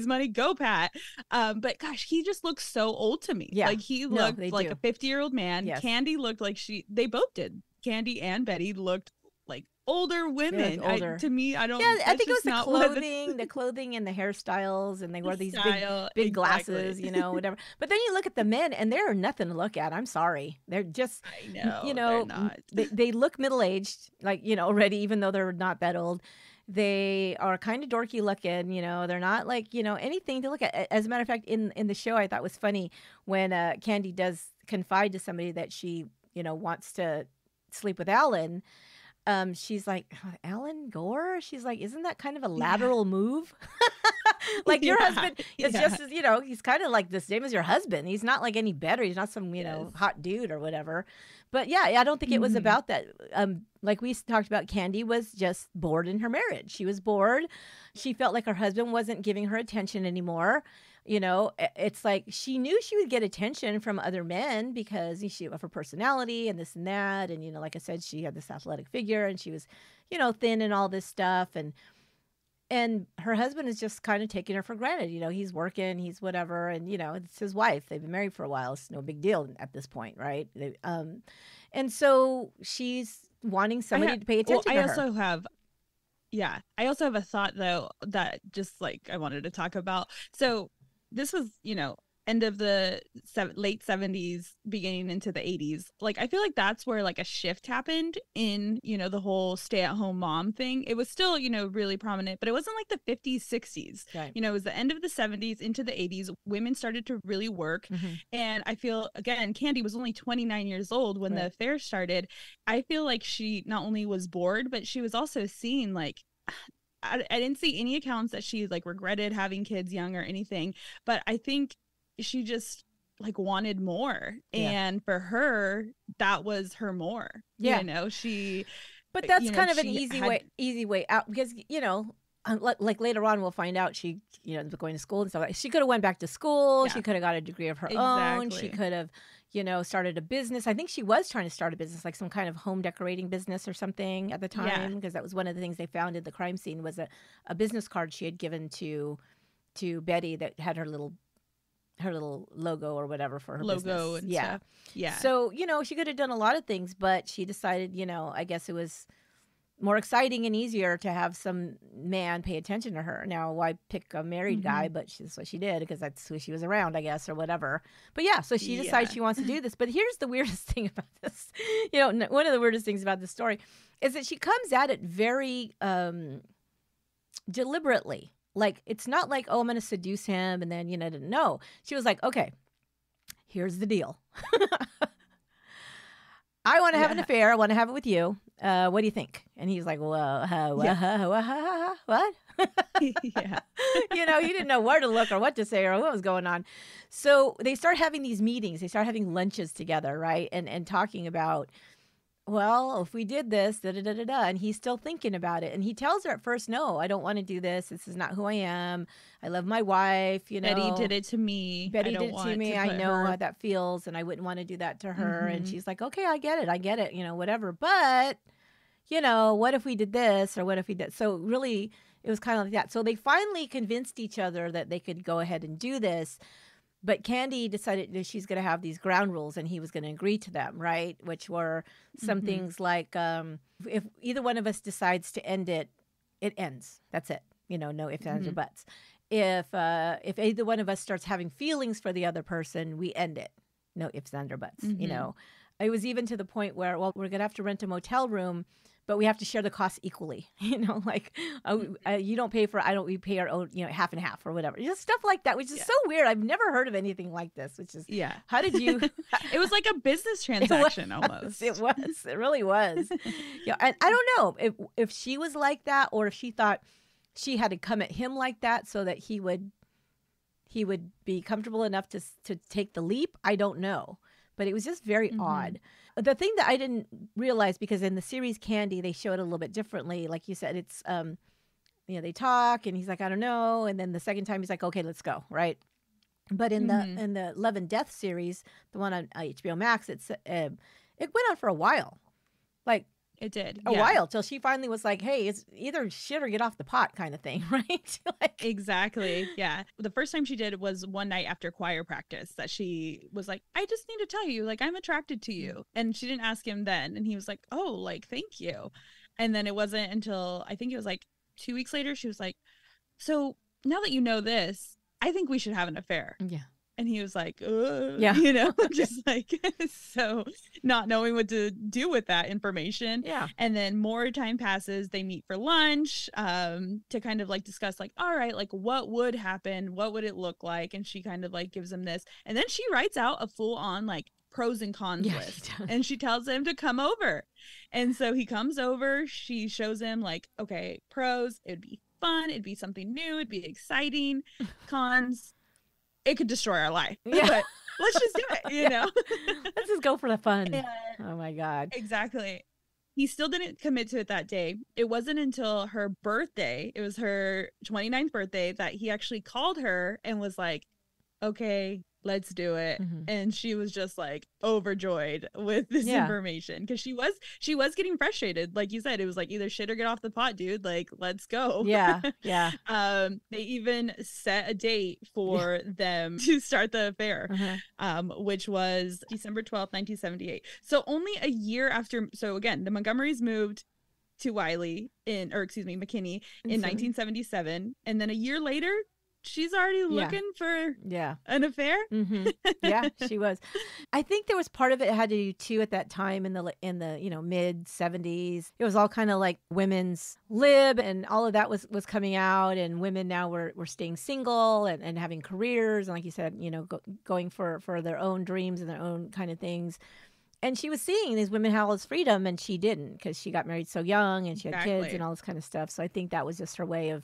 money go pat um, but gosh he just looks so old to me Yeah. like he looked they like do. a 50 year old man Yes. candy looked like she they both did candy and betty looked like older women I- older. to me i don't yeah, I think it was the clothing, the clothing and the hairstyles, and they wore these big style, big exactly. glasses, you know, whatever. [LAUGHS] But then you look at the men, and they're nothing to look at. I'm sorry, they're just I know. you know, not. they, they look middle aged, like, you know, already, even though they're not that old. They are kind of dorky looking, you know, they're not like, you know, anything to look at. As a matter of fact, in, in the show, I thought was funny when uh, Candy does confide to somebody that she, you know, wants to sleep with Alan. Um, she's like, Alan Gore? She's like, isn't that kind of a lateral move? [LAUGHS] [LAUGHS] like your Yeah, husband is yeah. just as, you know, he's kind of like the same as your husband. He's not like any better. He's not some, you know, hot dude or whatever. But yeah, I don't think it was Mhm. about that. Um, like we talked about, Candy was just bored in her marriage. She was bored. She felt like her husband wasn't giving her attention anymore. You know, it's like she knew she would get attention from other men because she of her personality and this and that. And you know, like I said, she had this athletic figure and she was, you know, thin and all this stuff. And and her husband is just kind of taking her for granted. You know, he's working, he's whatever, and you know, it's his wife. They've been married for a while. It's no big deal at this point, right? They, um, and so she's wanting somebody ha- to pay Well, attention I to her. also have yeah, I also have a thought though that just like I wanted to talk about. So this was, you know, end of the sev- late 70s beginning into the 80s like i feel like that's where like a shift happened in you know the whole stay at home mom thing. It was still you know really prominent but it wasn't like the 50s 60s Right. you know it was the end of the 70s into the 80s women started to really work. Mhm. and I feel again, Candy was only 29 years old when the affair started. I feel like she not only was bored, but she was also seeing like [SIGHS] I, I didn't see any accounts that she like regretted having kids young or anything, but I think she just like wanted more. Yeah. And for her, that was her more. Yeah. You know, she But uh, that's you know, kind of an easy had- way, easy way out because you know, like, later on we'll find out she, you know, going to school and stuff. like She could have went back to school. She could have got a degree of her own. She could have, you know, started a business. I think she was trying to start a business, like some kind of home decorating business or something at the time, because that was one of the things they found in the crime scene was a, a business card she had given to to Betty that had her little her little logo or whatever for her logo business. and yeah. stuff. Yeah. So, you know, she could have done a lot of things, but she decided, you know, I guess it was more exciting and easier to have some man pay attention to her. Now, why pick a married guy? But she, that's what she did because that's who she was around, I guess, or whatever. But yeah, so she decides she wants to do this. But here's the [LAUGHS] weirdest thing about this. You know, one of the weirdest things about this story is that she comes at it very um, deliberately. Like, it's not like, oh, I'm going to seduce him and then, you know, no. She was like, okay, here's the deal. [LAUGHS] I want to have an affair. I want to have it with you. Uh, what do you think? And he's like, uh, what? what? [LAUGHS] yeah. [LAUGHS] you know, he didn't know where to look or what to say or what was going on. So they start having these meetings. They start having lunches together, right? And and talking about, well, if we did this, da da da da da. And he's still thinking about it. And he tells her at first, no, I don't want to do this. This is not who I am. I love my wife. You know, Betty did it to me. Betty did it to me. I know her- how that feels, and I wouldn't want to do that to her. And Mhm. she's like, okay, I get it. I get it. You know, whatever. But, you know, what if we did this or what if we did? So, really, it was kind of like that. So, they finally convinced each other that they could go ahead and do this. But Candy decided that she's going to have these ground rules and he was going to agree to them, right? Which were some Mhm. things like um, if either one of us decides to end it, it ends. That's it. You know, no ifs, ands, or Mhm. buts. If uh, if either one of us starts having feelings for the other person, we end it. No ifs, ands, or buts. You Mhm. know, it was even to the point where, well, we're going to have to rent a motel room. But we have to share the costs equally, [LAUGHS] you know. Like, uh, uh, you don't pay for, I don't. We pay our own, you know, half and half or whatever. Just stuff like that, which is Yeah. so weird. I've never heard of anything like this. Which is, Yeah. how did you? [LAUGHS] It was like a business [LAUGHS] It was- transaction almost. It was. It really was. yeah, and I don't know if if she was like that or if she thought she had to come at him like that so that he would he would be comfortable enough to to take the leap. I don't know, but it was just very Mhm. odd. The thing that I didn't realize because in the series Candy they show it a little bit differently. Like you said, it's um, you know, they talk and he's like, I don't know, and then the second time he's like, okay, let's go, right? But in Mhm. the in the Love and Death series, the one on uh, HBO Max, it's uh, it went on for a while, like It did. a yeah. while till she finally was like, "Hey, it's either shit or get off the pot," kind of thing, [LAUGHS] right? [LAUGHS] like, Exactly. Yeah. The first time she did was one night after choir practice that she was like, I just need to tell you, like, I'm attracted to mm-hmm. you. And she didn't ask him then. And he was like, Oh, like, thank you. And then it wasn't until I think it was like two weeks later, she was like, So now that you know this, I think we should have an affair. yeah, And he was like, Yeah. you know, [LAUGHS] just like, [LAUGHS] so not knowing what to do with that information. Yeah, and then more time passes they meet for lunch um to kind of like discuss like all right like what would happen? What would it look like? And she kind of like gives him this. And then she writes out a full on like pros and cons Yeah, list and she tells him to come over. And so he comes over she shows him like okay pros it'd be fun it'd be something new it'd be exciting [LAUGHS] cons it could destroy our life Yeah. but let's just do it [LAUGHS] you Yeah. know [LAUGHS] let's just go for the fun. And- Oh my god, Exactly. He still didn't commit to it that day. It wasn't until her birthday, it was her 29th birthday, that he actually called her and was like, okay, let's do it. Mhm. And she was just like overjoyed with this Yeah. information because she was she was getting frustrated. Like you said, it was like either shit or get off the pot, dude. Like, let's go. yeah, [LAUGHS] yeah. um, they even set a date for them [LAUGHS] to start the affair Uh-huh. um, which was December 12th, 1978. So only a year after. So again, the Montgomerys moved to Wylie in, or excuse me, McKinney in So- 1977. And then a year later, she's already looking for Yeah. an affair. hmm [LAUGHS] Yeah, she was. I think there was part of it had to do too at that time in the in the you know mid seventies. It was all kind of like women's lib, and all of that was was coming out, and women now were were staying single and, and having careers, and like you said, you know, go, going for for their own dreams and their own kind of things. And she was seeing these women have all this freedom, and she didn't because she got married so young and she had kids and all this kind of stuff. So I think that was just her way of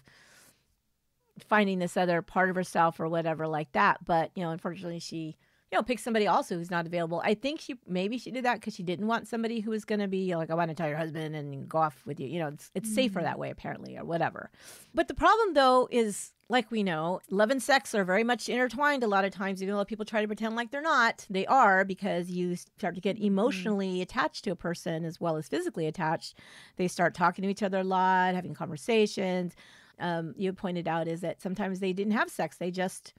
finding this other part of herself or whatever like that. But you know, unfortunately, she you know picked somebody also who's not available. I think she maybe she did that because she didn't want somebody who was going to be you know, like I want to tell your husband and go off with you. You know, it's it's safer Mhm. that way apparently or whatever. But the problem though is. Like we know, love and sex are very much intertwined a lot of times, even though people try to pretend like they're not. They are because you start to get emotionally attached to a person as well as physically attached. They start talking to each other a lot, having conversations um, you pointed out is that sometimes they didn't have sex; they just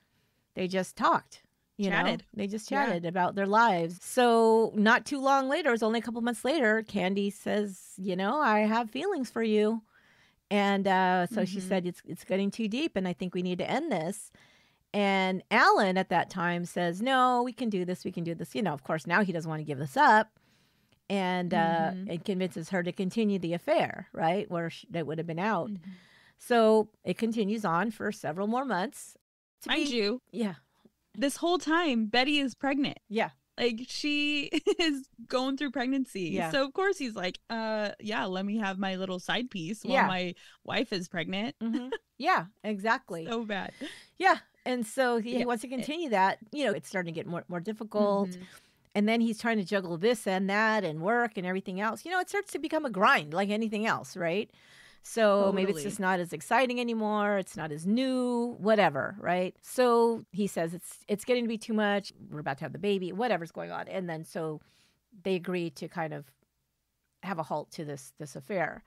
they just talked. You Chatted. know, they just Yeah. chatted about their lives. So not too long later, it was only a couple months later. Candy says, "You know, I have feelings for you," and uh, so she Mhm. said, "It's it's getting too deep, and I think we need to end this." And Alan at that time says, "No, we can do this. We can do this." You know, of course, now he doesn't want to give this up, and uh, Mhm. it convinces her to continue the affair. Right, where she, that would have been out. Mhm. So it continues on for several more months. To Mind be- you, yeah, this whole time, Betty is pregnant. yeah, Like she [LAUGHS] is going through pregnancy. Yeah. So of course he's like, uh yeah, let me have my little side piece while Yeah. my wife is pregnant. hmm yeah, exactly. [LAUGHS] So bad. yeah, and so he, Yeah. wants to continue that. You know, it's starting to get more more difficult, Mhm. and then he's trying to juggle this and that and work and everything else. You know, it starts to become a grind like anything else, right? So maybe it's just not as exciting anymore. It's not as new, whatever, right? So he says it's it's getting to be too much. We're about to have the baby, whatever's going on, and then so they agree to kind of have a halt to this this affair.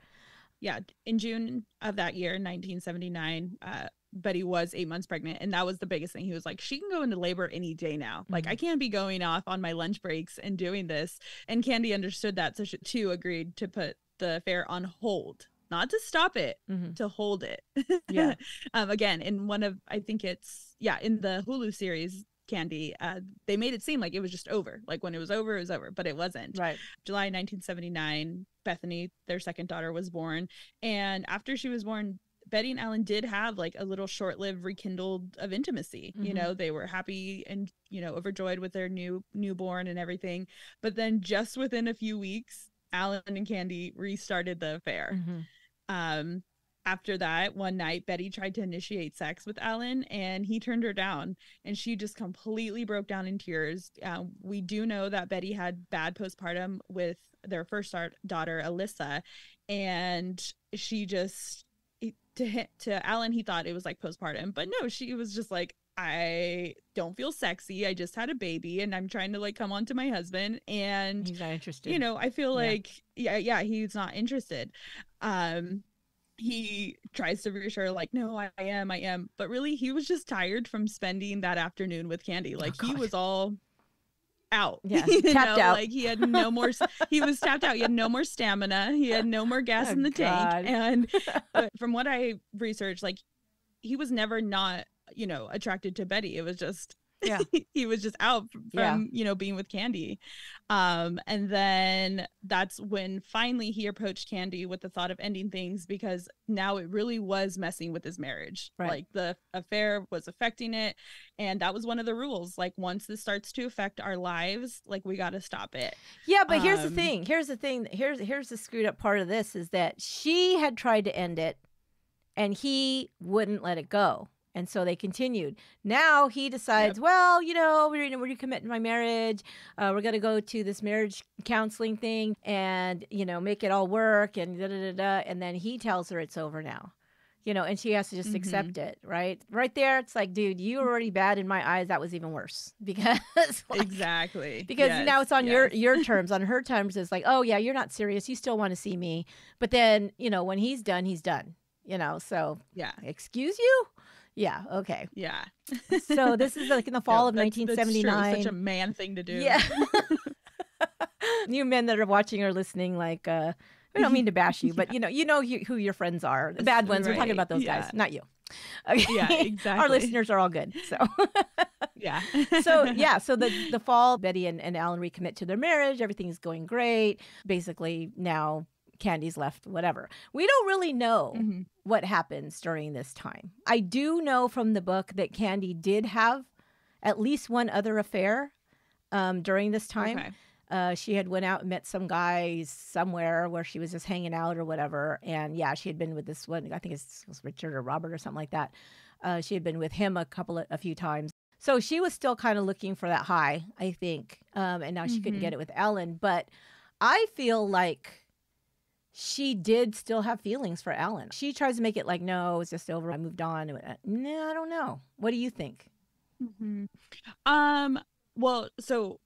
yeah, in June of that year, 1979, uh, Betty was eight months pregnant. And that was the biggest thing. He was like, she can go into labor any day now. Like, Mhm. I can't be going off on my lunch breaks and doing this. And Candy understood that. So she too agreed to put the affair on hold, not to stop it, Mhm. to hold it. Yeah. [LAUGHS] um, again, in one of, I think it's, yeah, in the Hulu series, Candy, uh, they made it seem like it was just over. Like when it was over, it was over, but it wasn't. Right. July 1979, Bethany, their second daughter, was born. And after she was born, Betty and Alan did have like a little short lived rekindled of intimacy. You Mhm. know, they were happy and, you know, overjoyed with their new newborn and everything. But then just within a few weeks, Alan and Candy restarted the affair. Mhm. Um, after that, one night, Betty tried to initiate sex with Alan and he turned her down. And she just completely broke down in tears. Uh, we do know that Betty had bad postpartum with their first start- daughter, Alyssa. And she just, to, to Alan, he thought it was like postpartum. But no, she was just like, I don't feel sexy. I just had a baby and I'm trying to like come on to my husband. And He's not interested. you know i feel like yeah yeah he's not interested um he tries to reassure like no I, I am i am but really he was just tired from spending that afternoon with candy like he Oh, God. was all out [LAUGHS] Yeah, tapped know, out. like he had no more he was tapped out he had no more stamina he had no more gas Oh, in the God. tank and [LAUGHS] from what i researched like he was never not you know attracted to betty it was just Yeah. [LAUGHS] he was just out from Yeah. you know being with candy um and then that's when finally he approached candy with the thought of ending things because now it really was messing with his marriage Right. like the affair was affecting it and that was one of the rules like once this starts to affect our lives like we got to stop it Yeah, but here's the Um, thing. Here's the thing. Here's here's the screwed up part of this is that she had tried to end it and he wouldn't let it go. And so they continued. Now he decides, well, you know, we're we're recommitting my marriage. Uh, we're gonna go to this marriage counseling thing and you know make it all work and da da da da. And then he tells her it's over now, you know, and she has to just Mhm. accept it, right? Right there, it's like, dude, you were already bad in my eyes. That was even worse [LAUGHS] because like, exactly because Yes, now it's on your your [LAUGHS] terms on her terms it's like oh yeah you're not serious you still want to see me but then you know when he's done he's done you know so yeah excuse you yeah okay yeah so this is like in the [LAUGHS] fall of that's- that's true. 1979 such a man thing to do yeah [LAUGHS] you men that are watching or listening like uh I don't mean to bash you, [LAUGHS] but you know, you know who your friends are. The bad ones. We're talking about those guys, not you. Okay. Yeah, exactly. Our listeners are all good. So yeah so yeah, so the the fall, Betty and, and Alan recommit to their marriage. Everything's going great. Basically, now Candy's left. Whatever. We don't really know Mhm. what happens during this time. I do know from the book that Candy did have at least one other affair um, during this time. Okay. Uh, she had went out and met some guys somewhere where she was just hanging out or whatever. And yeah, she had been with this one. I think it was Richard or Robert or something like that. Uh, she had been with him a couple of, a few times. So she was still kind of looking for that high, I think. Um, and now she couldn't Mhm. get it with Alan. But I feel like she did still have feelings for Alan. She tries to make it like, no, it's just over. I moved on. Uh, No, I don't know. What do you think? Mhm. Um. Well, so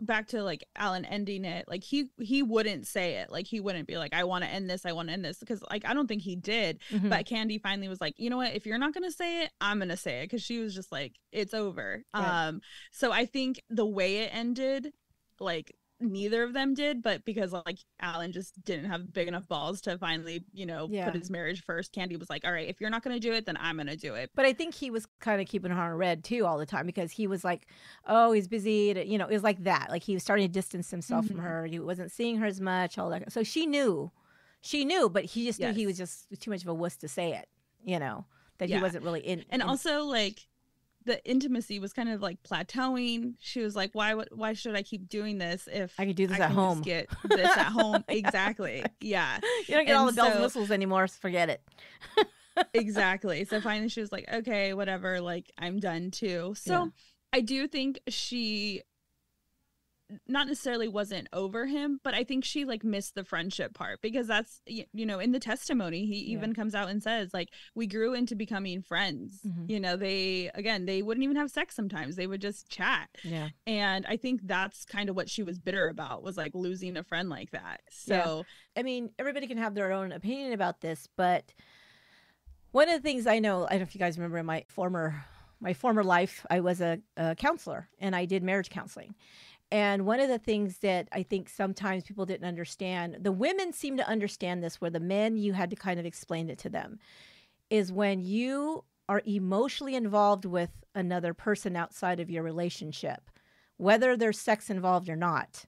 back to like Alan ending it. Like he he wouldn't say it. Like he wouldn't be like, "I want to end this. I want to end this." Because like I don't think he did. Mhm. But Candy finally was like, "You know what? If you're not gonna say it, I'm gonna say it." Because she was just like, "It's over." Right. Um. So I think the way it ended, like neither of them did but because like alan just didn't have big enough balls to finally you know Yeah. put his marriage first candy was like all right if you're not going to do it then i'm going to do it But I think he was kind of keeping her on red too all the time because he was like, oh, he's busy. You know, it was like that. Like he was starting to distance himself from Mhm. her. He wasn't seeing her as much. All that. So she knew, she knew, but he just knew he was just too much of a wuss to say it. You know that he wasn't really in. and in- also like the intimacy was kind of like plateauing she was like why would why should i keep doing this if I could do this I at home. just get this at home [LAUGHS] exactly yeah you don't get all the and bells and whistles anymore. so Forget it. [LAUGHS] exactly so finally she was like okay whatever like i'm done too so Yeah. i do think she not necessarily wasn't over him but i think she like missed the friendship part because that's you know in the testimony he Yeah. even comes out and says like we grew into becoming friends Mhm. you know they again they wouldn't even have sex sometimes they would just chat Yeah. and i think that's kind of what she was bitter about was like losing a friend like that Yeah. so I mean, everybody can have their own opinion about this, but One of the things I know, I don't know if you guys remember in my former my former life, I was a, a counselor and I did marriage counseling. And one of the things that I think sometimes people didn't understand, the women seem to understand this, where the men, you had to kind of explain it to them, is when you are emotionally involved with another person outside of your relationship, whether there's sex involved or not,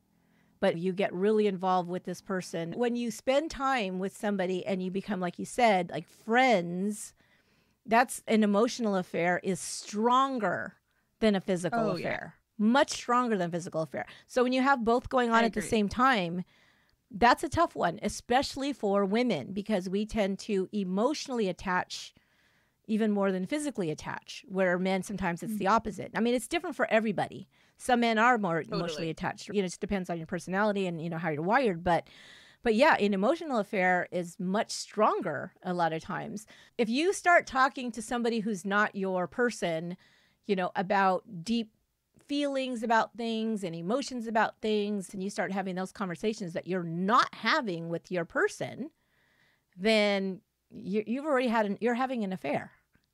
but you get really involved with this person. When you spend time with somebody and you become, like you said, like friends, that's an emotional affair is stronger than a physical Oh, affair much stronger than physical affair. So when you have both going on I at the same time, that's a tough one, especially for women because we tend to emotionally attach even more than physically attach, where men sometimes it's the mm-hmm. opposite. I mean, it's different for everybody. Some men are more emotionally attached. You know, it just depends on your personality and you know how you're wired, but but yeah, an emotional affair is much stronger a lot of times. If you start talking to somebody who's not your person, you know, about deep feelings about things and emotions about things, and you start having those conversations that you're not having with your person, then you, you've already had an, you're having an affair,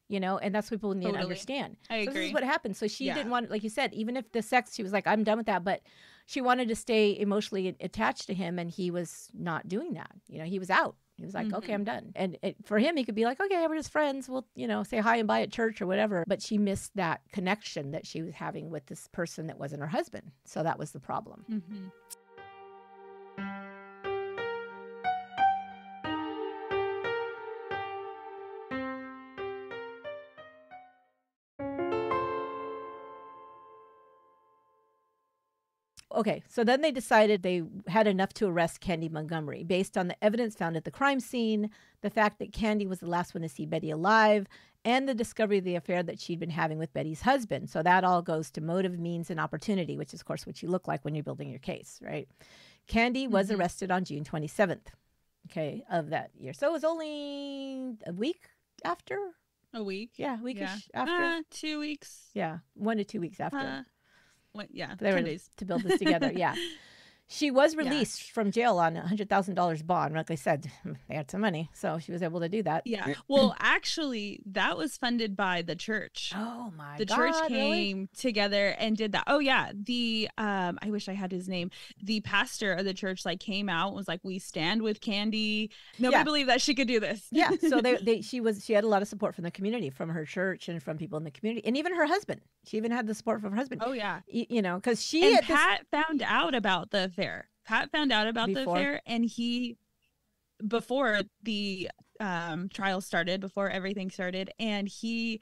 you know, and that's what people need to understand. I so this is what happened. So she Yeah. didn't want, like you said, even if the sex, she was like, I'm done with that, but she wanted to stay emotionally attached to him, and he was not doing that. You know, he was out. He was like, okay, Mhm. I'm done. And it, for him, he could be like, okay, we're just friends. We'll, you know, say hi and bye at church or whatever. But she missed that connection that she was having with this person that wasn't her husband. So that was the problem. Mhm. Okay, so then they decided they had enough to arrest Candy Montgomery based on the evidence found at the crime scene, the fact that Candy was the last one to see Betty alive, and the discovery of the affair that she'd been having with Betty's husband. So that all goes to motive, means, and opportunity, which is, of course, what you look like when you're building your case, right? Candy was Mhm. arrested on June 27th, okay, of that year. So it was only a week after? A week. Yeah, a weekish Yeah. after? Uh, two weeks. yeah, one to two weeks after. Uh, what, yeah. They were Ten days. to build this together. Yeah. [LAUGHS] She was Yeah. released from jail on a hundred thousand dollars bond. Like I said, [LAUGHS] they had some money, so she was able to do that. Yeah. Well, actually, that was funded by the church. Oh my the god! church really? came together and did that. Oh yeah, the um I wish I had his name. The pastor of the church like came out and was like, "We stand with Candy." Nobody Yeah. believed that she could do this. Yeah. So they, [LAUGHS] they, she was, she had a lot of support from the community, from her church, and from people in the community, and even her husband. She even had the support from her husband. oh yeah. Y- you know, because she And at this- Pat found out about the affair. Pat found out about Before? the affair, and he before the um trial started, before everything started, and he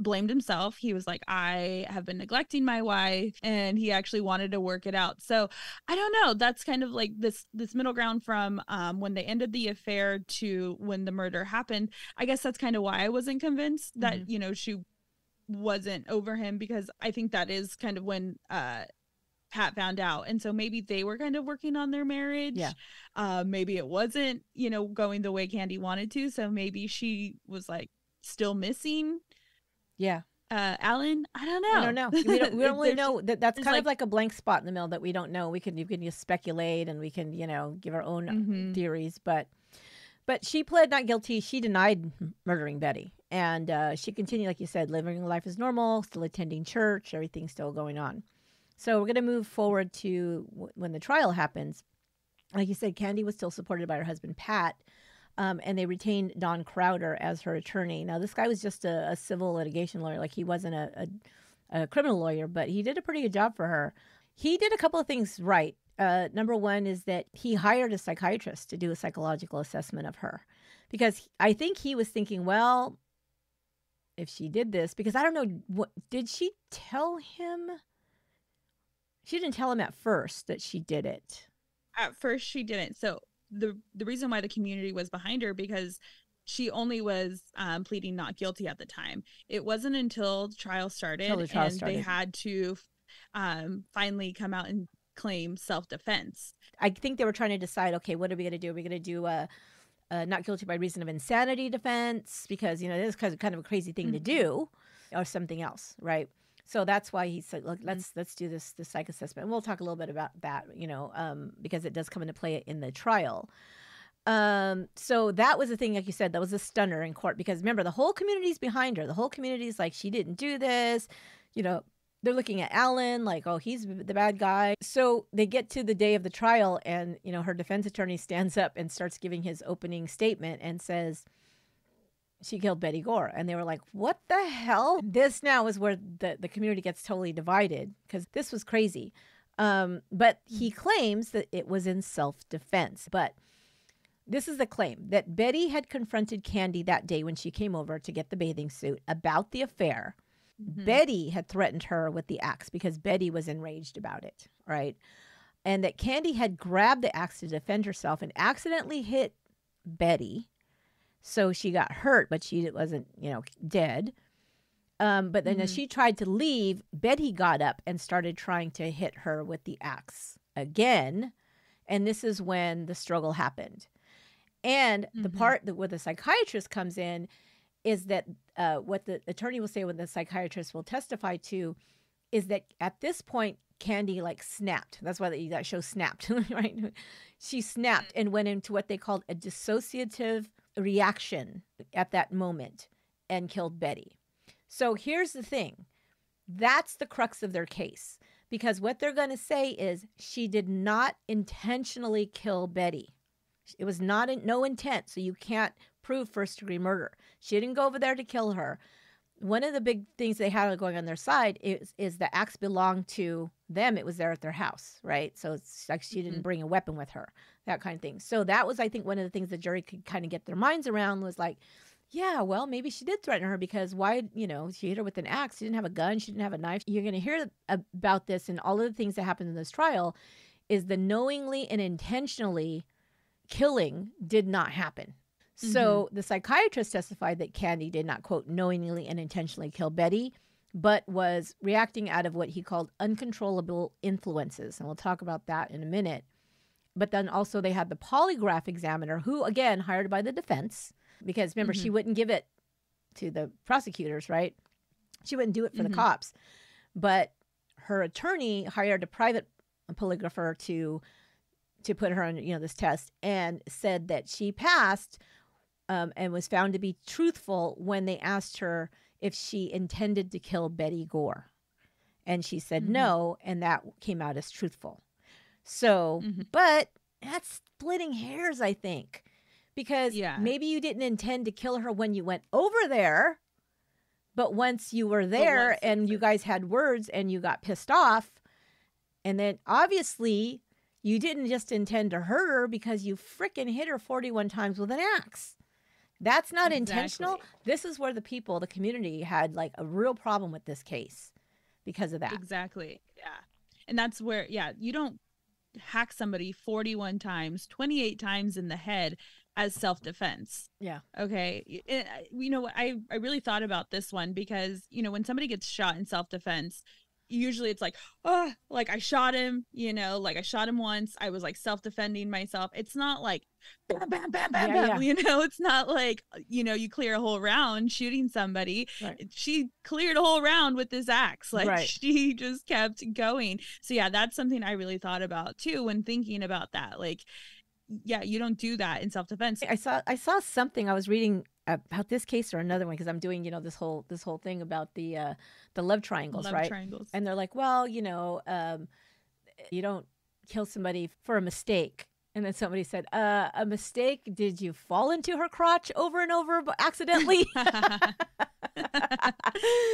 blamed himself. He was like, I have been neglecting my wife and he actually wanted to work it out. So I don't know. That's kind of like this this middle ground from um when they ended the affair to when the murder happened. I guess that's kind of why I wasn't convinced that, you know, she wasn't over him because I think that is kind of when uh Pat found out. And so maybe they were kind of working on their marriage. Yeah. Uh maybe it wasn't, you know, going the way Candy wanted to. So maybe she was like still missing yeah, uh Alan. I don't know. I don't know. We don't, we don't [LAUGHS] really know that. That's kind of like- like a blank spot in the middle that we don't know. We can, you can just speculate and we can, you know, give our own Mhm. theories, but but she pled not guilty. She denied murdering Betty, and uh, she continued, like you said, living life as normal, still attending church, everything's still going on. So we're going to move forward to w- when the trial happens. Like you said, Candy was still supported by her husband Pat, um, and they retained Don Crowder as her attorney. Now this guy was just a, a civil litigation lawyer; like he wasn't a, a, a criminal lawyer, but he did a pretty good job for her. He did a couple of things right. Uh, number one is that he hired a psychiatrist to do a psychological assessment of her because I think he was thinking, well, if she did this, because I don't know, what did she tell him? She didn't tell him at first that she did it. At first she didn't. So the the reason why the community was behind her because she only was um, pleading not guilty at the time. It wasn't until the trial started the trial and started. they had to um, finally come out and claim self defense. I think they were trying to decide, okay, what are we going to do? Are we going to do a, a not guilty by reason of insanity defense because you know this is kind of- kind of a crazy thing to Mhm. do, or something else, right? So that's why he said, look, let's let's do this this psych assessment. And we'll talk a little bit about that, you know, um, because it does come into play in the trial. Um, so that was the thing, like you said, that was a stunner in court because remember the whole community's behind her. The whole community's like, she didn't do this. You know, they're looking at Alan like, oh, he's the bad guy. So they get to the day of the trial, and you know, her defense attorney stands up and starts giving his opening statement and says she killed Betty Gore. And they were like, what the hell? This now is where the, the community gets totally divided because this was crazy. Um, but he claims that it was in self defense. But this is the claim that Betty had confronted Candy that day when she came over to get the bathing suit about the affair. Mm-hmm. Betty had threatened her with the axe because Betty was enraged about it, right? And that Candy had grabbed the axe to defend herself and accidentally hit Betty. So she got hurt, but she wasn't, you know, dead. Um, but then mm-hmm. as she tried to leave, Betty got up and started trying to hit her with the axe again. And this is when the struggle happened. And mm-hmm. the part that where the psychiatrist comes in is that uh, what the attorney will say when the psychiatrist will testify to is that at this point Candy like snapped. That's why that, that show snapped, [LAUGHS] right? She snapped and went into what they called a dissociative reaction at that moment and killed Betty. So here's the thing that's the crux of their case because what they're going to say is she did not intentionally kill Betty. It was not in, no intent, so you can't prove first degree murder. She didn't go over there to kill her. One of the big things they had going on their side is is the axe belonged to them. It was there at their house, right? So it's like she didn't mm-hmm. bring a weapon with her, that kind of thing. So that was, I think, one of the things the jury could kind of get their minds around was like, yeah, well, maybe she did threaten her because why, you know, she hit her with an axe. She didn't have a gun. She didn't have a knife. You're going to hear about this and all of the things that happened in this trial is the knowingly and intentionally killing did not happen. Mm-hmm. So the psychiatrist testified that Candy did not, quote, knowingly and intentionally kill Betty, but was reacting out of what he called uncontrollable influences. And we'll talk about that in a minute. But then also they had the polygraph examiner, who, again, hired by the defense, because remember, mm-hmm. she wouldn't give it to the prosecutors, right? She wouldn't do it for mm-hmm. the cops. But her attorney hired a private polygrapher to to put her on you know this test and said that she passed um, and was found to be truthful when they asked her if she intended to kill Betty Gore. And she said mm-hmm. no, and that came out as truthful. So, mm-hmm. but that's splitting hairs, I think, because yeah. maybe you didn't intend to kill her when you went over there, but once you were there and you guys had words and you got pissed off, and then obviously you didn't just intend to hurt her because you freaking hit her 41 times with an axe. That's not exactly. intentional. This is where the people, the community had like a real problem with this case because of that. Exactly. Yeah. And that's where, yeah, you don't hack somebody 41 times, 28 times in the head as self-defense. Yeah. Okay. Eh, it, you know, I I really thought about this one because, you know, when somebody gets shot in self-defense, usually it's like oh like i shot him you know like i shot him once i was like self-defending myself. It's not like bam bam bam bam yeah, bam yeah. you know? It's not like uh, you know you clear a whole round shooting somebody. Right. she cleared a whole round with this axe. Like right. [LAUGHS] she just kept going. So yeah that's something i really thought about too when thinking about that. Like yeah you don't do that in self-defense. I saw i saw something i was reading about this case or another one because I'm doing you know this whole this whole thing about the uh the love triangles love right triangles and they're like well you know um you don't kill somebody for a mistake and then somebody said, uh, "A mistake? Did you fall into her crotch over and over accidentally?" [LAUGHS]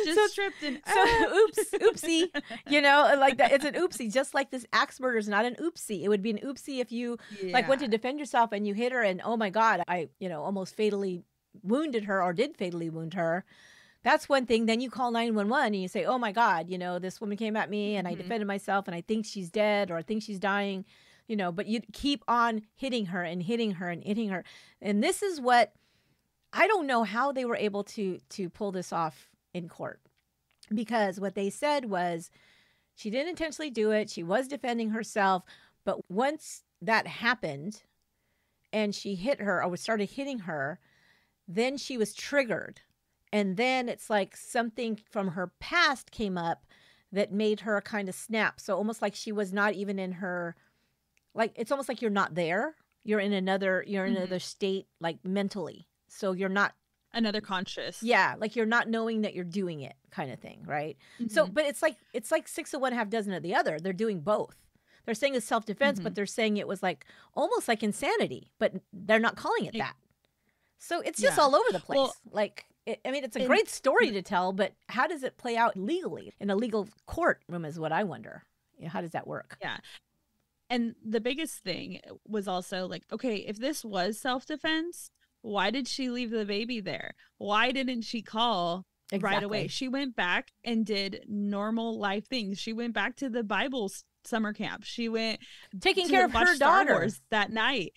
just so, tripped and so [LAUGHS] oops, oopsie. You know, like that. It's an oopsie. Just like this axe murder is not an oopsie. It would be an oopsie if you yeah. like went to defend yourself and you hit her, and oh my god, I you know almost fatally wounded her or did fatally wound her, that's one thing. Then you call 911 and you say, oh my God, you know, this woman came at me and mm-hmm. I defended myself and I think she's dead or I think she's dying, you know, but you keep on hitting her and hitting her and hitting her. And this is what I don't know how they were able to to pull this off in court. Because what they said was she didn't intentionally do it. She was defending herself, but once that happened and she hit her or started hitting her, then she was triggered. And then it's like something from her past came up that made her kind of snap. So almost like she was not even in her, like, it's almost like you're not there. You're in another you're in Mhm. another state like mentally. So you're not Another conscious. yeah, like you're not knowing that you're doing it kind of thing, right? So Mhm. but it's like it's like six of one half dozen of the other. They're doing both. They're saying it's self defense, but Mhm. they're saying it was like almost like insanity, but they're not calling It- that. So it's just Yeah. all over the place. Well, like it, I mean, it's a great story to tell, but how does it play out legally in a legal courtroom? Is what I wonder. You know, how does that work? Yeah. And the biggest thing was also like, okay, if this was self defense, why did she leave the baby there? Why didn't she call right away? She went back and did normal life things. She went back to the Bible summer camp. She went Taking care of her Star daughter. That night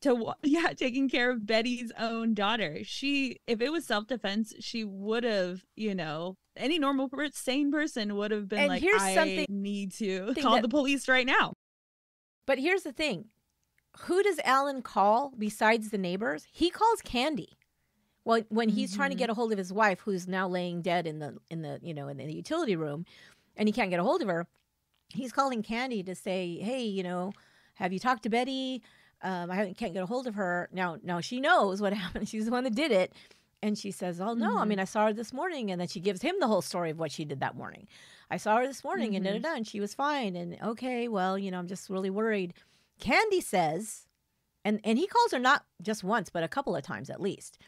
to [LAUGHS] yeah taking care of betty's own daughter she if it was self-defense she would have you know any normal sane person would have been And like here's i something- need to call that- the police right now But here's the thing who does Alan call besides the neighbors? He calls Candy. Well, when he's trying to Mhm. get a hold of his wife, who's now laying dead in the in the you know in the utility room, and he can't get a hold of her, he's calling Candy to say, "Hey, you know, have you talked to Betty? Um, I haven't, can't get a hold of her now. Now she knows what [LAUGHS] happened. She's the one that did it." And she says, "Oh no, I Mhm. mean I saw her this morning." And then she gives him the whole story of what she did that morning. I saw her this morning, and da da Mhm. da, and she was fine. And okay, well, you know, I'm just really worried. Candy says, and and he calls her not just once, but a couple of times at least.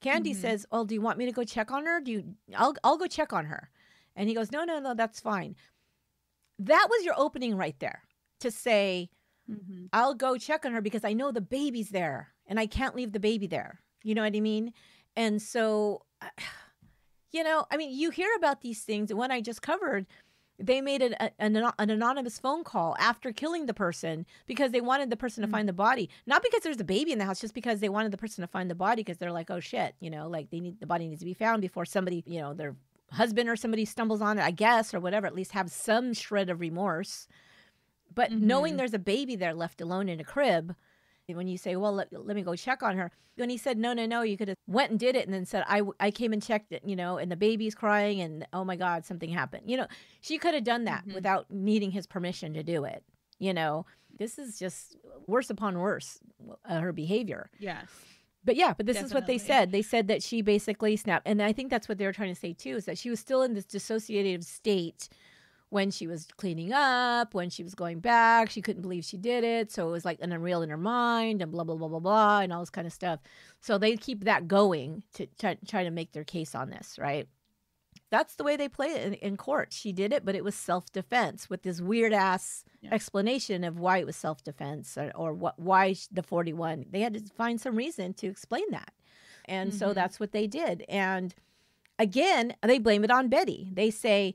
Candy Mhm. says, "Oh, do you want me to go check on her? Do you? I'll I'll go check on her." And he goes, "No, no, no, that's fine." That was your opening right there to say, Mhm. I'll go check on her because I know the baby's there and I can't leave the baby there. You know what I mean? And so, [SIGHS] you know, I mean, you hear about these things. And when I just covered, they made an, an, an anonymous phone call after killing the person because they wanted the person to Mm. find the body. Not because there's a baby in the house, just because they wanted the person to find the body because they're like, oh shit, you know, like they need the body needs to be found before somebody, you know, their husband or somebody stumbles on it, I guess, or whatever, at least have some shred of remorse. But knowing Mhm. there's a baby there left alone in a crib, when you say, "Well, let, let me go check on her," when he said, "No, no, no," you could have went and did it, and then said, "I w- I came and checked it," you know, and the baby's crying, and oh my God, something happened. You know, she could have done that Mhm. without needing his permission to do it. You know, this is just worse upon worse uh, her behavior. yeah But yeah, but this is what they said. They said that she basically snapped, and I think that's what they were trying to say too, is that she was still in this dissociative state when she was cleaning up, when she was going back. She couldn't believe she did it, so it was like an unreal in her mind, and blah blah blah blah blah, and all this kind of stuff. So they keep that going to try, try to make their case on this, right? That's the way they play it in, in court. She did it, but it was self defense with this weird ass Yeah. explanation of why it was self defense or, or what why the 41. They had to find some reason to explain that. And so Mhm. that's what they did. And again, they blame it on Betty. They say,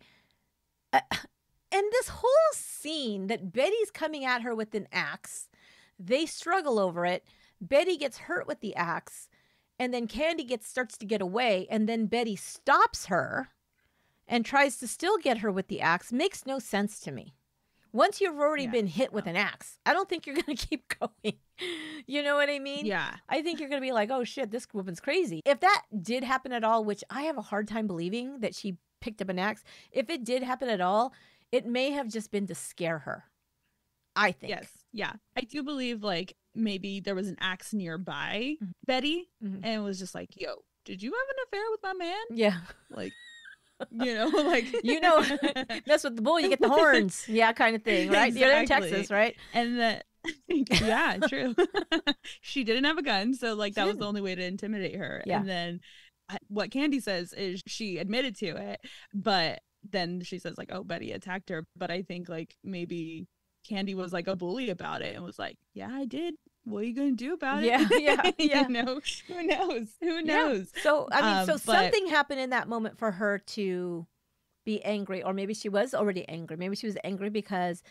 uh, [LAUGHS] and this whole scene that Betty's coming at her with an axe, they struggle over it. Betty gets hurt with the axe, and then Candy gets starts to get away, and then Betty stops her and tries to still get her with the axe. Makes no sense to me. Once you've already Yeah, been hit with an axe, I don't think you're [LAUGHS] going to keep going. you know what I mean? yeah I think you're going to be like, oh shit, this woman's crazy. If that did happen at all, which I have a hard time believing that she picked up an axe, if it did happen at all, it may have just been to scare her. I think. yes yeah i do believe like maybe there was an axe nearby Mhm. betty Mhm. and was just like yo did you have an affair with my man Yeah. like [LAUGHS] you know like You know, [LAUGHS] mess with the bull, you get the [LAUGHS] horns. Yeah, kind of thing, right? You're in Texas, right? and that yeah true she didn't have a gun so like She that was the only way to intimidate her Yeah. and then what candy says is she admitted to it but then she says like oh betty attacked her but i think like maybe candy was like a bully about it and was like yeah i did what are you gonna do about it Yeah, yeah, [LAUGHS] yeah. you know who knows who Yeah. knows So, I mean, Um, so but- something happened in that moment for her to be angry, or maybe she was already angry. Maybe she was angry because,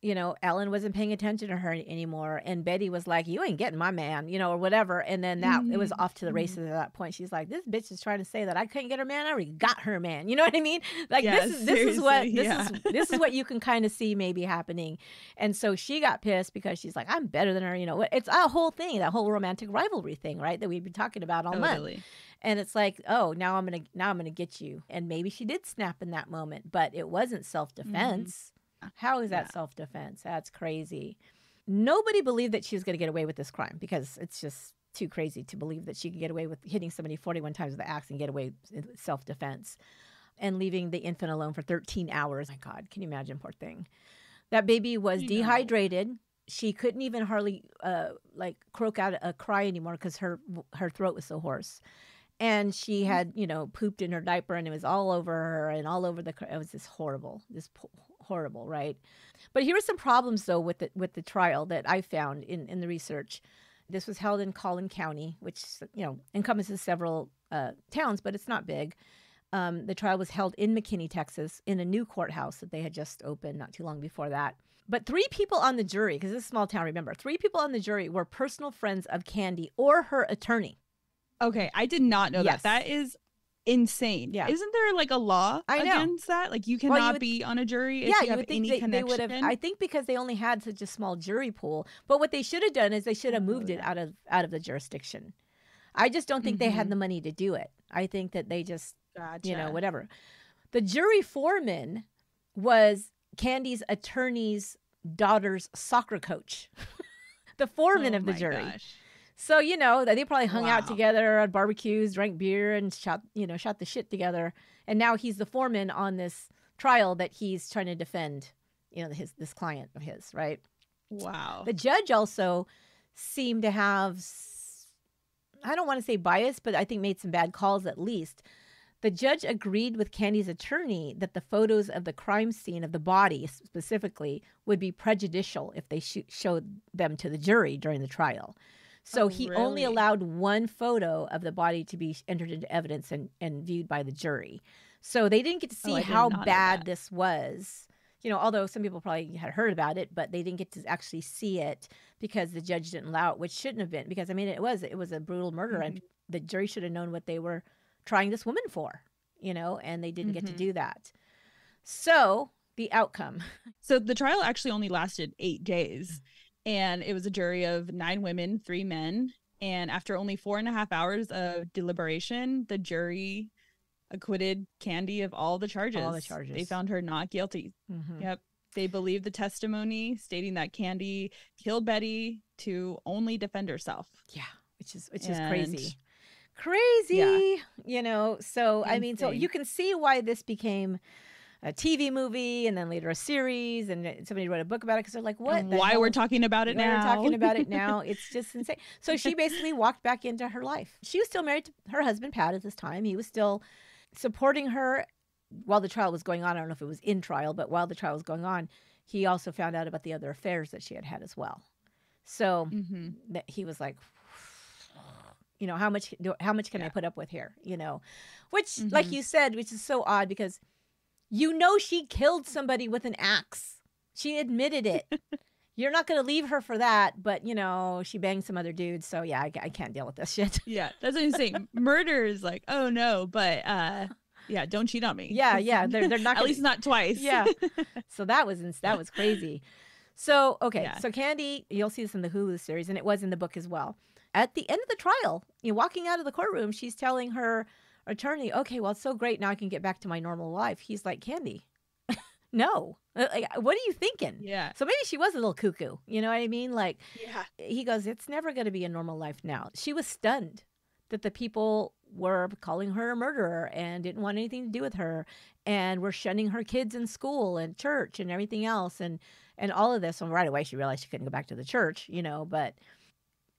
you know, Alan wasn't paying attention to her anymore. And Betty was like, You ain't getting my man, you know, or whatever. And then that it was Mhm, off to the mhm. races at that point. She's like, This bitch is trying to say that I couldn't get her man. I already got her man. You know what I mean? Like Yeah, this is this is what this yeah. is [LAUGHS] this is what you can kind of see maybe happening. And so she got pissed because she's like, I'm better than her. You know, it's a whole thing, that whole romantic rivalry thing, right? That we've been talking about all month and it's like oh now i'm gonna now i'm gonna get you and maybe she did snap in that moment but it wasn't self-defense how is that Yeah. self-defense that's crazy nobody believed that she was going to get away with this crime because it's just too crazy to believe that she could get away with hitting somebody 41 times with the axe and get away with self defense and leaving the infant alone for 13 hours. My God, can you imagine? Poor thing. That baby was know. dehydrated. She couldn't even hardly uh, like croak out a cry anymore because her her throat was so hoarse, and she had you know pooped in her diaper and it was all over her and all over the. It was just horrible, this horrible, right? But here are some problems though with the with the trial that I found in in the research. This was held in Collin County, which you know encompasses several uh, towns, but it's not big. Um, the trial was held in McKinney, Texas, in a new courthouse that they had just opened not too long before that. But three people on the jury, because this is a small town, remember, three people on the jury were personal friends of Candy or her attorney. Okay, I did not know Yes. that. That is insane. Yeah. Isn't there like a law against that? Like you Well, you cannot would- be on a jury if yeah, you you have would think any they, they connection. would have. I think because they only had such a small jury pool. But what they should have done is they should have moved it out of out of the jurisdiction. I just don't think they had Mhm. the money to do it. I think that they just gotcha. you know, whatever. The jury foreman was Candy's attorney's daughter's soccer coach, [LAUGHS] the foreman Oh of the my jury. gosh. So you know they probably hung out together at barbecues, drank beer, and shot you know shot the shit together. And now he's the foreman on this trial that he's trying to defend, you know, his this client of his, right? Wow. The judge also seemed to have, I don't want to say bias, but I think made some bad calls at least. The judge agreed with Candy's attorney that the photos of the crime scene of the body specifically would be prejudicial if they sh- showed them to the jury during the trial. So Oh, he only allowed one photo of the body to be entered into evidence and, and viewed by the jury. So they didn't get to Oh, see did how bad this was. You know, although some people probably had heard about it, but they didn't get to actually see it because the judge didn't allow it, which shouldn't have been. Because I mean, it was it was a brutal murder, and Mm-hmm. the jury should have known what they were trying this woman for. You know, and they didn't get to Mhm. do that. So the outcome. [LAUGHS] So the trial actually only lasted eight days, and it was a jury of nine women, three men. And after only four and a half hours of deliberation, the jury acquitted Candy of all the charges. They charges. They found her not guilty. Mhm. Yep. They believed the testimony stating that Candy killed Betty to only defend herself. Yeah, which is which is crazy. And- Crazy, you know. So I mean, so you can see why this became a TV movie and then later a series, and somebody wrote a book about it because they're like, "What? why hell we're talking about it why now. We're talking about it [LAUGHS] now. It's just insane. So she basically walked back into her life. She was still married to her husband Pat at this time. He was still supporting her while the trial was going on. I don't know if it was in trial, but while the trial was going on, he also found out about the other affairs that she had had as well. So hmm that he was like you know how much do- how much can i put up with here you know which like Mhm. you said which is so odd because you know she killed somebody with an axe she admitted it [LAUGHS] you're not going to leave her for that but you know she banged some other dudes so yeah i, I can't deal with this shit Yeah, that's what I'm saying. [LAUGHS] Murder is like, oh no, but uh, yeah, don't cheat on me. yeah yeah they're, they're not [LAUGHS] At gonna, least not twice. yeah so that was that was crazy so okay Yeah. so candy you'll see this in the hulu series and it was in the book as well at the end of the trial you know, walking out of the courtroom she's telling her attorney okay well it's so great now i can get back to my normal life he's like candy [LAUGHS] no Uh, like, what are you thinking yeah, so maybe she was a little cuckoo you know what i mean like yeah. he goes, It's never going to be a normal life now. She was stunned that the people were calling her a murderer and didn't want anything to do with her and were shunning her kids in school and church and everything else and and all of this. And right away she realized she couldn't go back to the church, you know, but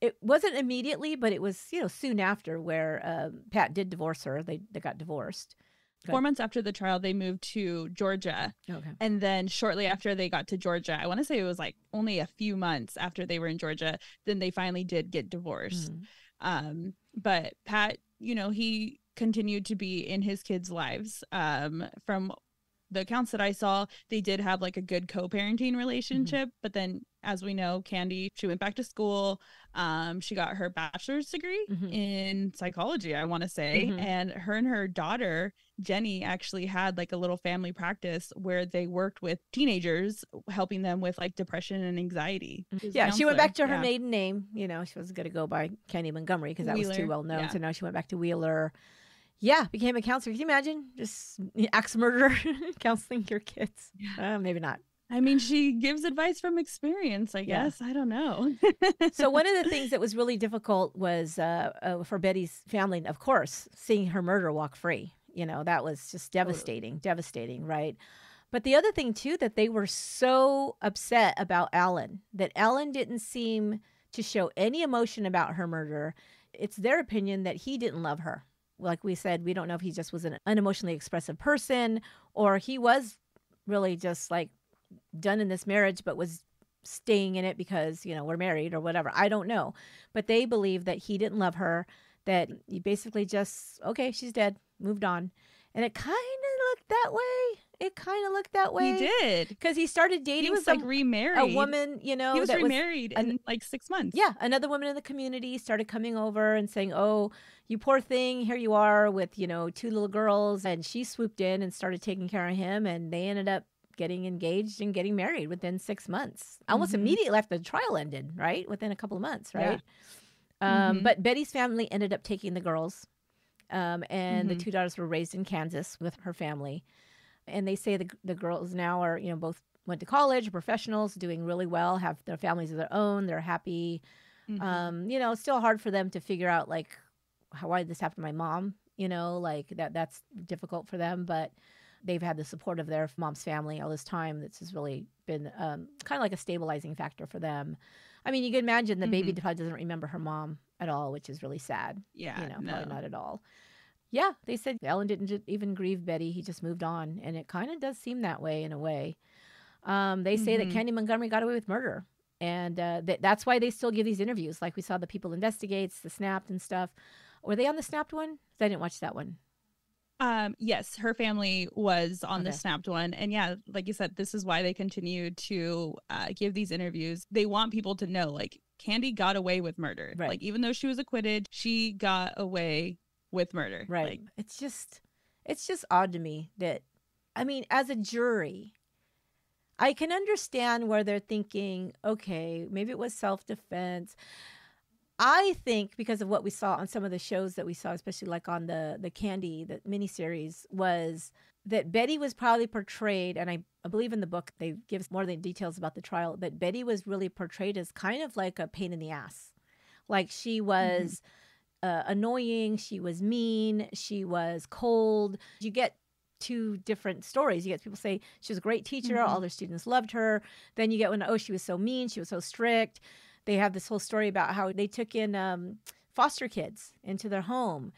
it wasn't immediately, but it was, you know, soon after where um, Pat did divorce her. They they got divorced. Four months after the trial, they moved to Georgia. Okay. And then shortly after they got to Georgia, I want to say it was like only a few months after they were in Georgia, then they finally did get divorced. Mm. Um, but Pat, you know, he continued to be in his kids' lives. Um, from the accounts that I saw, they did have like a good co-parenting relationship. But then, as we know, Candy, she went back to school. Um, she got her bachelor's degree Mhm. in psychology, I want to say, Mhm. and her and her daughter Jenny actually had like a little family practice where they worked with teenagers, helping them with like depression and anxiety. She was a Yeah, she went back to her Yeah. maiden name. You know, she was going to go by Candy Montgomery because that was too well known. yeah. So now she went back to Wheeler. Yeah, became a counselor. Can you imagine just [LAUGHS] axe murderer [LAUGHS] counseling your kids? Yeah. Uh, maybe not. I mean, she gives advice from experience, I Yeah. guess. I don't know. so one of the [LAUGHS] things that was really difficult was uh, uh, for Betty's family, of course, seeing her murder walk free. You know, that was just devastating, devastating, right? But the other thing too that they were so upset about Alan that Alan didn't seem to show any emotion about her murder. It's their opinion that he didn't love her. Like we said, we don't know if he just was an unemotionally expressive person or he was really just like done in this marriage but was staying in it because you know we're married or whatever. I don't know. But they believe that he didn't love her that he basically just okay she's dead. Moved on and it kind of looked that way it kind of looked that way he did. because he started dating He was some, like remarried. a woman you know He was remarried an- in like six months. yeah, another woman in the community started coming over and saying, "Oh, you poor thing, here you are with, you know, two little girls." And she swooped in and started taking care of him and they ended up getting engaged and getting married within 6 months. Almost Mhm. immediately after the trial ended, right? Within a couple of months, Yeah. right? Um, Mhm. but Betty's family ended up taking the girls. Um, and the Mhm. two daughters were raised in Kansas with her family. And they say the the girls now are, you know, both went to college, professionals, doing really well, have their families of their own, they're happy Mhm. um you know still hard for them to figure out like how why did this happen to my mom you know like that that's difficult for them but they've had the support of their mom's family all this time this has really been um, kind of like a stabilizing factor for them i mean you can imagine the baby Mhm. probably doesn't remember her mom at all which is really sad yeah. you know no. probably not at all yeah they said alan didn't even grieve betty he just moved on and it kind of does seem that way in a way um, they say Mhm. that Candy Montgomery got away with murder, and uh, that that's why they still give these interviews. Like we saw the People Investigates, the Snapped, and stuff. Were they on the Snapped one? I didn't watch that one. Um, yes, her family was on the snapped one. And yeah, like you said, this is why they continue to uh, give these interviews. They want people to know like Candy got away with murder. Right. Like even though she was acquitted, she got away with murder. Right. Like, it's just, it's just odd to me that, I mean, as a jury, I can understand where they're thinking, okay, maybe it was self defense. I think because of what we saw on some of the shows that we saw, especially like on the the Candy, the miniseries, was that Betty was probably portrayed, and I, I believe in the book they give more than details about the trial, that Betty was really portrayed as kind of like a pain in the ass. Like she was uh, annoying, she was mean, she was cold. You get two different stories. You get people say she was a great teacher, Mhm. all their students loved her. Then you get when, oh, she was so mean, she was so strict. They have this whole story about how they took in um, foster kids into their home.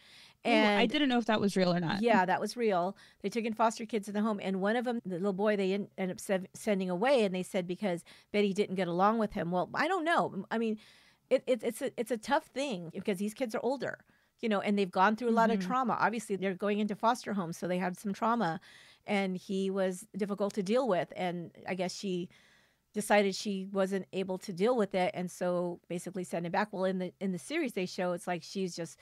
Ooh, And I didn't know if that was real or not. yeah, that was real. They took in foster kids in the home, and one of them, the little boy, they ended up sending away, and they said because Betty didn't get along with him. Well, I don't know. I mean, it, it, it's a it's a tough thing because these kids are older, you know, and they've gone through a lot of Mhm. trauma. Obviously, they're going into foster homes, so they had some trauma, and he was difficult to deal with. And I guess she decided she wasn't able to deal with it, and so basically sent him back. Well, in the in the series they show, it's like she's just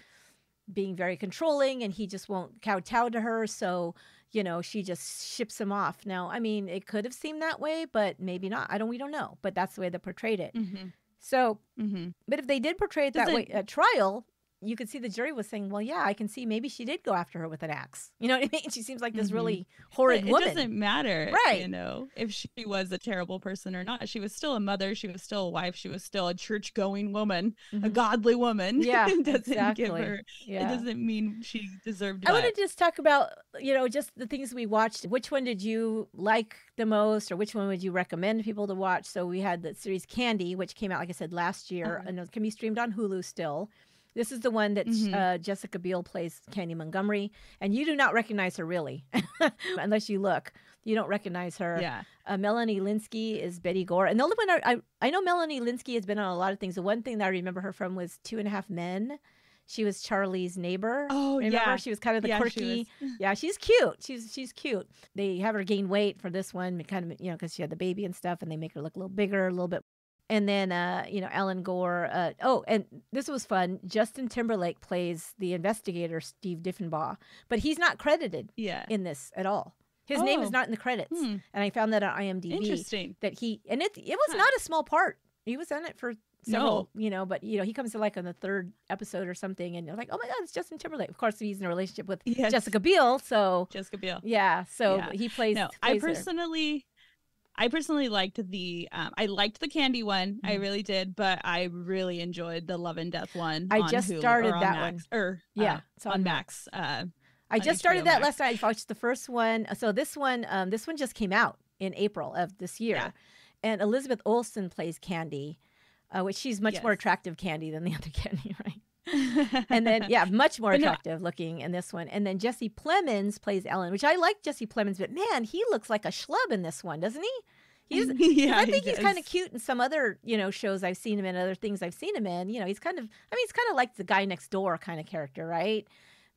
being very controlling and he just won't kowtow to her so you know she just ships him off now i mean it could have seemed that way but maybe not i don't we don't know but that's the way they portrayed it Mm-hmm. so Mm-hmm. but if they did portray it that Does way it- at trial you could see the jury was saying well yeah i can see maybe she did go after her with an axe you know what i mean [LAUGHS] she seems like this Mhm. really horrid it woman It doesn't matter, Right. You know, if she was a terrible person or not. She was still a mother. She was still a wife. She was still a church-going woman, a Mhm. godly woman. [LAUGHS] Yeah, it doesn't exactly. give her. It doesn't mean she deserved. I want to just talk about, you know, just the things we watched. Which one did you like the most, or which one would you recommend people to watch? So we had the series Candy, which came out, like I said, last year, Uh-huh. and it can be streamed on Hulu still. This is the one that Mhm. uh, Jessica Biel plays Candy Montgomery, and you do not recognize her really, [LAUGHS] unless you look. You don't recognize her. Yeah. Uh, Melanie Lynskey is Betty Gore, and the only one I, I I know Melanie Lynskey has been on a lot of things. The one thing that I remember her from was Two and a Half Men. She was Charlie's neighbor. Oh Remember? yeah. She was kind of the yeah, quirky. was- [LAUGHS] Yeah, she's cute. She's she's cute. They have her gain weight for this one, kind of you know because she had the baby and stuff, and they make her look a little bigger, a little bit. And then uh, you know Alan Gore. Uh, oh, and this was fun. Justin Timberlake plays the investigator Steve Deffibaugh, but he's not credited Yeah. in this at all. His name is Oh. not in the credits, Hmm. and I found that on IMDb Interesting. that he and it it was Huh. not a small part. He was in it for several, No. you know, but you know he comes to like on the third episode or something, and you're like, oh my god, it's Justin Timberlake. Of course, he's in a relationship with Yes. Jessica Biel, so Jessica Biel. yeah, so Yeah. he plays. No, I personally. her. I personally liked the um, I liked the candy one. Mm-hmm. I really did, but I really enjoyed the Love and Death one. I just Hulu, started on that Max, one. Or yeah, uh, on Max. Uh, I just started that Max. last night. I watched the first one. So this one, um, this one just came out in April of this year, Yeah. and Elizabeth Olsen plays Candy, uh, which she's much more attractive Candy than the [LAUGHS] other Candy, right? And then yeah, much more [LAUGHS] But no- attractive looking in this one. And then Jesse Plemons plays Alan, which I like Jesse Plemons, but man, he looks like a schlub in this one, doesn't he? He's [LAUGHS] yeah, I he think he's kind of cute in some other, you know, shows I've seen him in, other things I've seen him in. You know, he's kind of, I mean, he's kind of like the guy next door kind of character, right?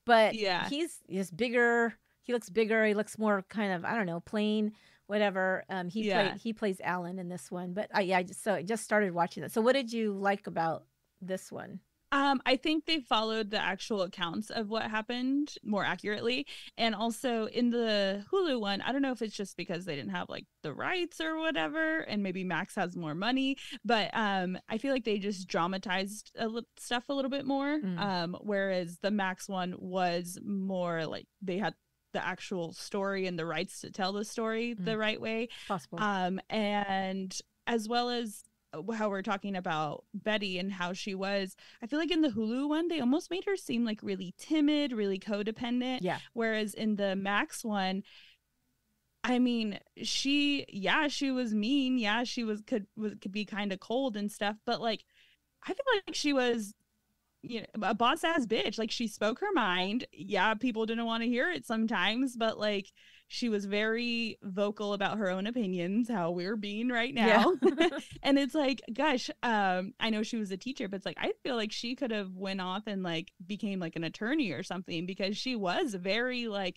But Yeah. he's just bigger. He looks bigger. He looks more kind of, I don't know, plain, whatever. Um, he Yeah. played, he plays Alan in this one. But I, yeah, I just so I just started watching that. So what did you like about this one? Um, I think they followed the actual accounts of what happened more accurately. And also in the Hulu one, I don't know if it's just because they didn't have like the rights or whatever, and maybe Max has more money, but um, I feel like they just dramatized a li- stuff a little bit more. Mm. Um, whereas the Max one was more like they had the actual story and the rights to tell the story the right way Possible. um and as well as how we're talking about Betty and how she was I feel like in the Hulu one they almost made her seem like really timid, really codependent yeah. whereas in the Max one I mean, she yeah, she was mean, yeah, she was could was could be kind of cold and stuff, but like I feel like she was you know, a boss ass bitch. Like she spoke her mind. Yeah, people didn't want to hear it sometimes, but like she was very vocal about her own opinions, how we're being right now. [LAUGHS] [LAUGHS] and it's like, gosh, um, I know she was a teacher, but it's like I feel like she could have went off and like became like an attorney or something because she was very like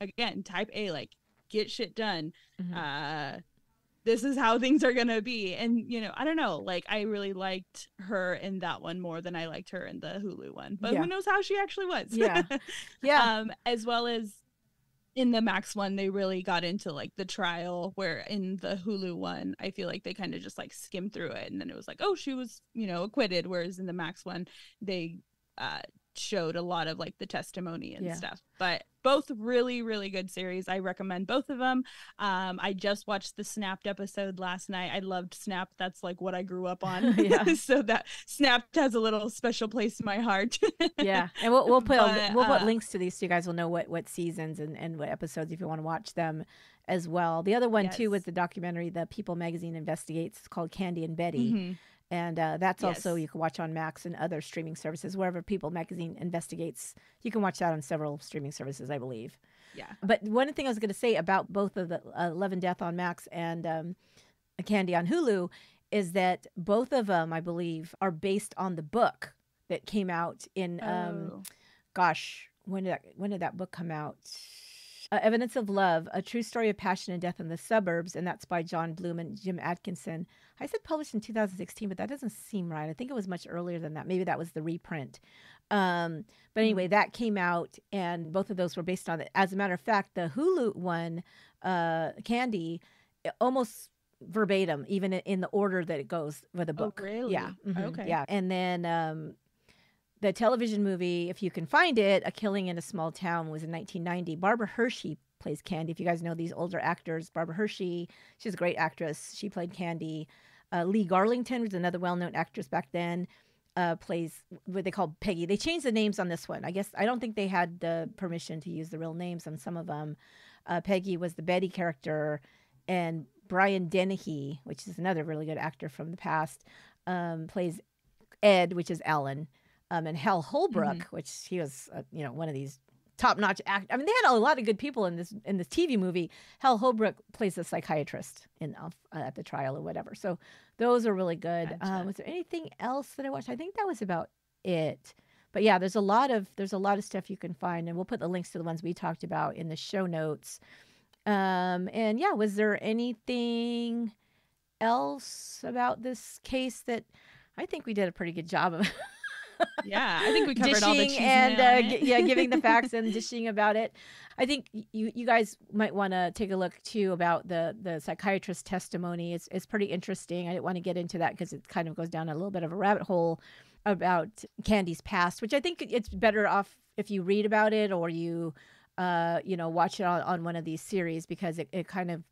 again, type A, like get shit done. Mhm. Uh this is how things are gonna be. And you know, I don't know, like I really liked her in that one more than I liked her in the Hulu one. But Yeah. who knows how she actually was. Yeah. [LAUGHS] yeah. um as well as in the max one they really got into like the trial where in the hulu one i feel like they kind of just like skimmed through it and then it was like oh she was you know acquitted whereas in the max one they uh showed a lot of like the testimony and Yeah. stuff but both really really good series i recommend both of them um i just watched the snapped episode last night i loved snap that's like what i grew up on [LAUGHS] Yeah. [LAUGHS] so that snapped has a little special place in my heart [LAUGHS] yeah, and we'll we'll put But, we'll put uh, links to these so you guys will know what what seasons and and what episodes if you want to watch them as well. The other one too was the documentary the People Magazine investigates. It's called Candy and Betty, Mhm. And uh, that's also you can watch on Max and other streaming services wherever People Magazine investigates. You can watch that on several streaming services, I believe. yeah But one thing I was going to say about both of the uh, Love and Death on Max and um, Candy on Hulu is that both of them, I believe, are based on the book that came out in, um, Oh. gosh, when did that, when did that book come out? Uh, Evidence of Love: A True Story of Passion and Death in the Suburbs, and that's by John Bloom and Jim Atkinson. I said published in 2016, but that doesn't seem right. I think it was much earlier than that. Maybe that was the reprint. Um, but anyway, that came out, and both of those were based on it. As a matter of fact, the Hulu one, uh, Candy, eh, almost verbatim, even in- the order that it goes with the Oh, book. really? Yeah. mhm, Okay. Yeah. And then um, the television movie, if you can find it, A Killing in a Small Town, was in 1990. Barbara Hershey plays Candy. If you guys know these older actors, Barbara Hershey, she's a great actress. She played Candy. Uh, Lee Garlington was another well-known actress back then. Uh, plays what they call Peggy. They changed the names on this one. I guess I don't think they had the permission to use the real names on some of them. Uh, Peggy was the Betty character, and Brian Dennehy, which is another really good actor from the past, um, plays Ed, which is Alan, um, and Hal Holbrook, which he was, uh, you know, one of these top-notch act. I mean, they had a lot of good people in this in this TV movie. Hal Holbrook plays a psychiatrist in uh, at the trial or whatever. So those are really good. Gotcha. Um, was there anything else that I watched? I think that was about it. But yeah, there's a lot of there's a lot of stuff you can find, and we'll put the links to the ones we talked about in the show notes. Um, and yeah, was there anything else about this case that I think we did a pretty good job of [LAUGHS] yeah, I think we covered all the and uh, gi- yeah, giving the facts [LAUGHS] and dishing about it. I think you you guys might want to take a look too about the the psychiatrist testimony. It's it's pretty interesting. I didn't want to get into that because it kind of goes down a little bit of a rabbit hole about Candy's past, which I think it's better off if you read about it or you uh you know watch it on, on one of these series because it, it kind of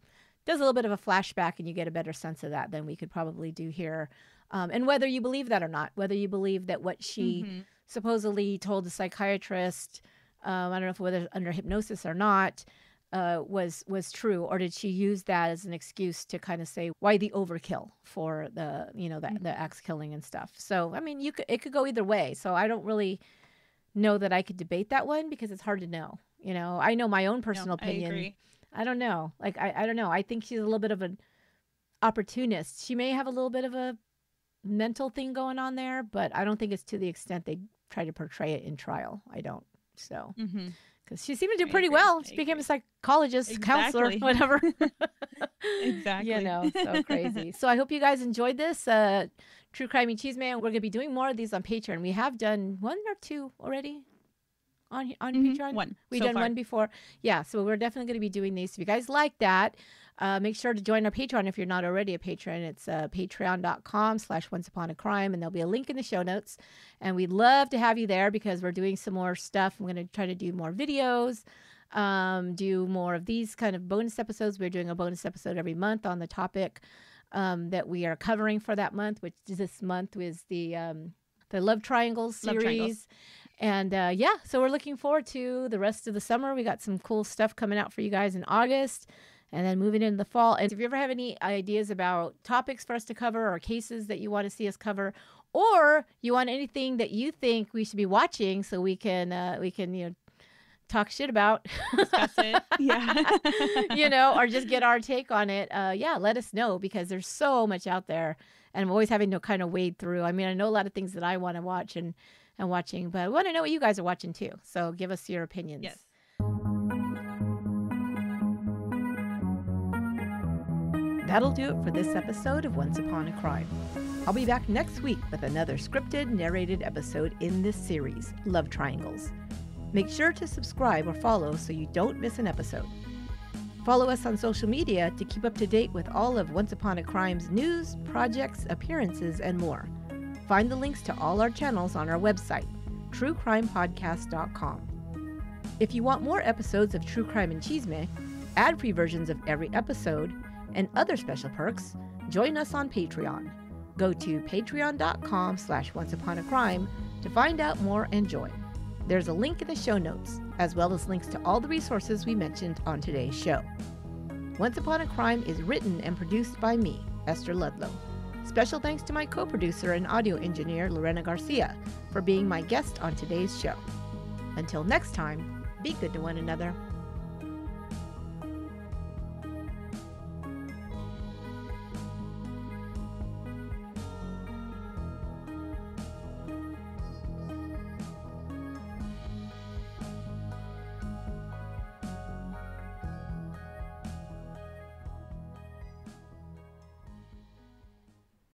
does a little bit of a flashback and you get a better sense of that than we could probably do here. Um, and whether you believe that or not, whether you believe that what she Mhm. supposedly told the psychiatrist, um, I don't know if whether under hypnosis or not, uh, was was true, or did she use that as an excuse to kind of say why the overkill for the you know the, Mm. the axe killing and stuff? So I mean, you could it could go either way. So I don't really know that I could debate that one because it's hard to know. You know, I know my own No, personal I opinion. agree. I don't know. Like I, I don't know. I think she's a little bit of an opportunist. She may have a little bit of a mental thing going on there, but I don't think it's to the extent they try to portray it in trial. I don't. So because she seemed to do pretty well. She became a psychologist, counselor, [LAUGHS] whatever. [LAUGHS] Exactly. You know, so crazy. so I hope you guys enjoyed this. Uh, True Crime and Chisme. We're gonna be doing more of these on Patreon. We have done one or two already on on Mhm. Patreon. One. We've so done far. one before. Yeah, so we're definitely going to be doing these. If you guys like that, uh, make sure to join our Patreon if you're not already a patron. It's uh, patreon.com slash once upon a crime, and there'll be a link in the show notes. And we'd love to have you there because we're doing some more stuff. I'm going to try to do more videos, um, do more of these kind of bonus episodes. We're doing a bonus episode every month on the topic um, that we are covering for that month, which this month was the um, the Love Triangles Love series. Triangles. And uh, yeah, so we're looking forward to the rest of the summer. We got some cool stuff coming out for you guys in August and then moving into the fall. And if you ever have any ideas about topics for us to cover or cases that you want to see us cover, or you want anything that you think we should be watching so we can uh, we can you know talk shit about Discuss it. [LAUGHS] Yeah. [LAUGHS] you know or just get our take on it uh, yeah let us know because there's so much out there and i'm always having to kind of wade through i mean i know a lot of things that i want to watch and and watching but i want to know what you guys are watching too so give us your opinions Yes. That'll do it for this episode of Once Upon a Crime. I'll be back next week with another scripted, narrated episode in this series, Love Triangles. Make sure to subscribe or follow so you don't miss an episode. Follow us on social media to keep up to date with all of Once Upon a Crime's news, projects, appearances, and more. Find the links to all our channels on our website, truecrimepodcast.com. If you want more episodes of True Crime and Chisme, ad-free versions of every episode, and other special perks, join us on Patreon. Go to patreon.com slash onceuponacrime to find out more and join. There's a link in the show notes, as well as links to all the resources we mentioned on today's show. Once Upon a Crime is written and produced by me, Esther Ludlow. Special thanks to my co-producer and audio engineer, Lorena Garcia, for being my guest on today's show. Until next time, be good to one another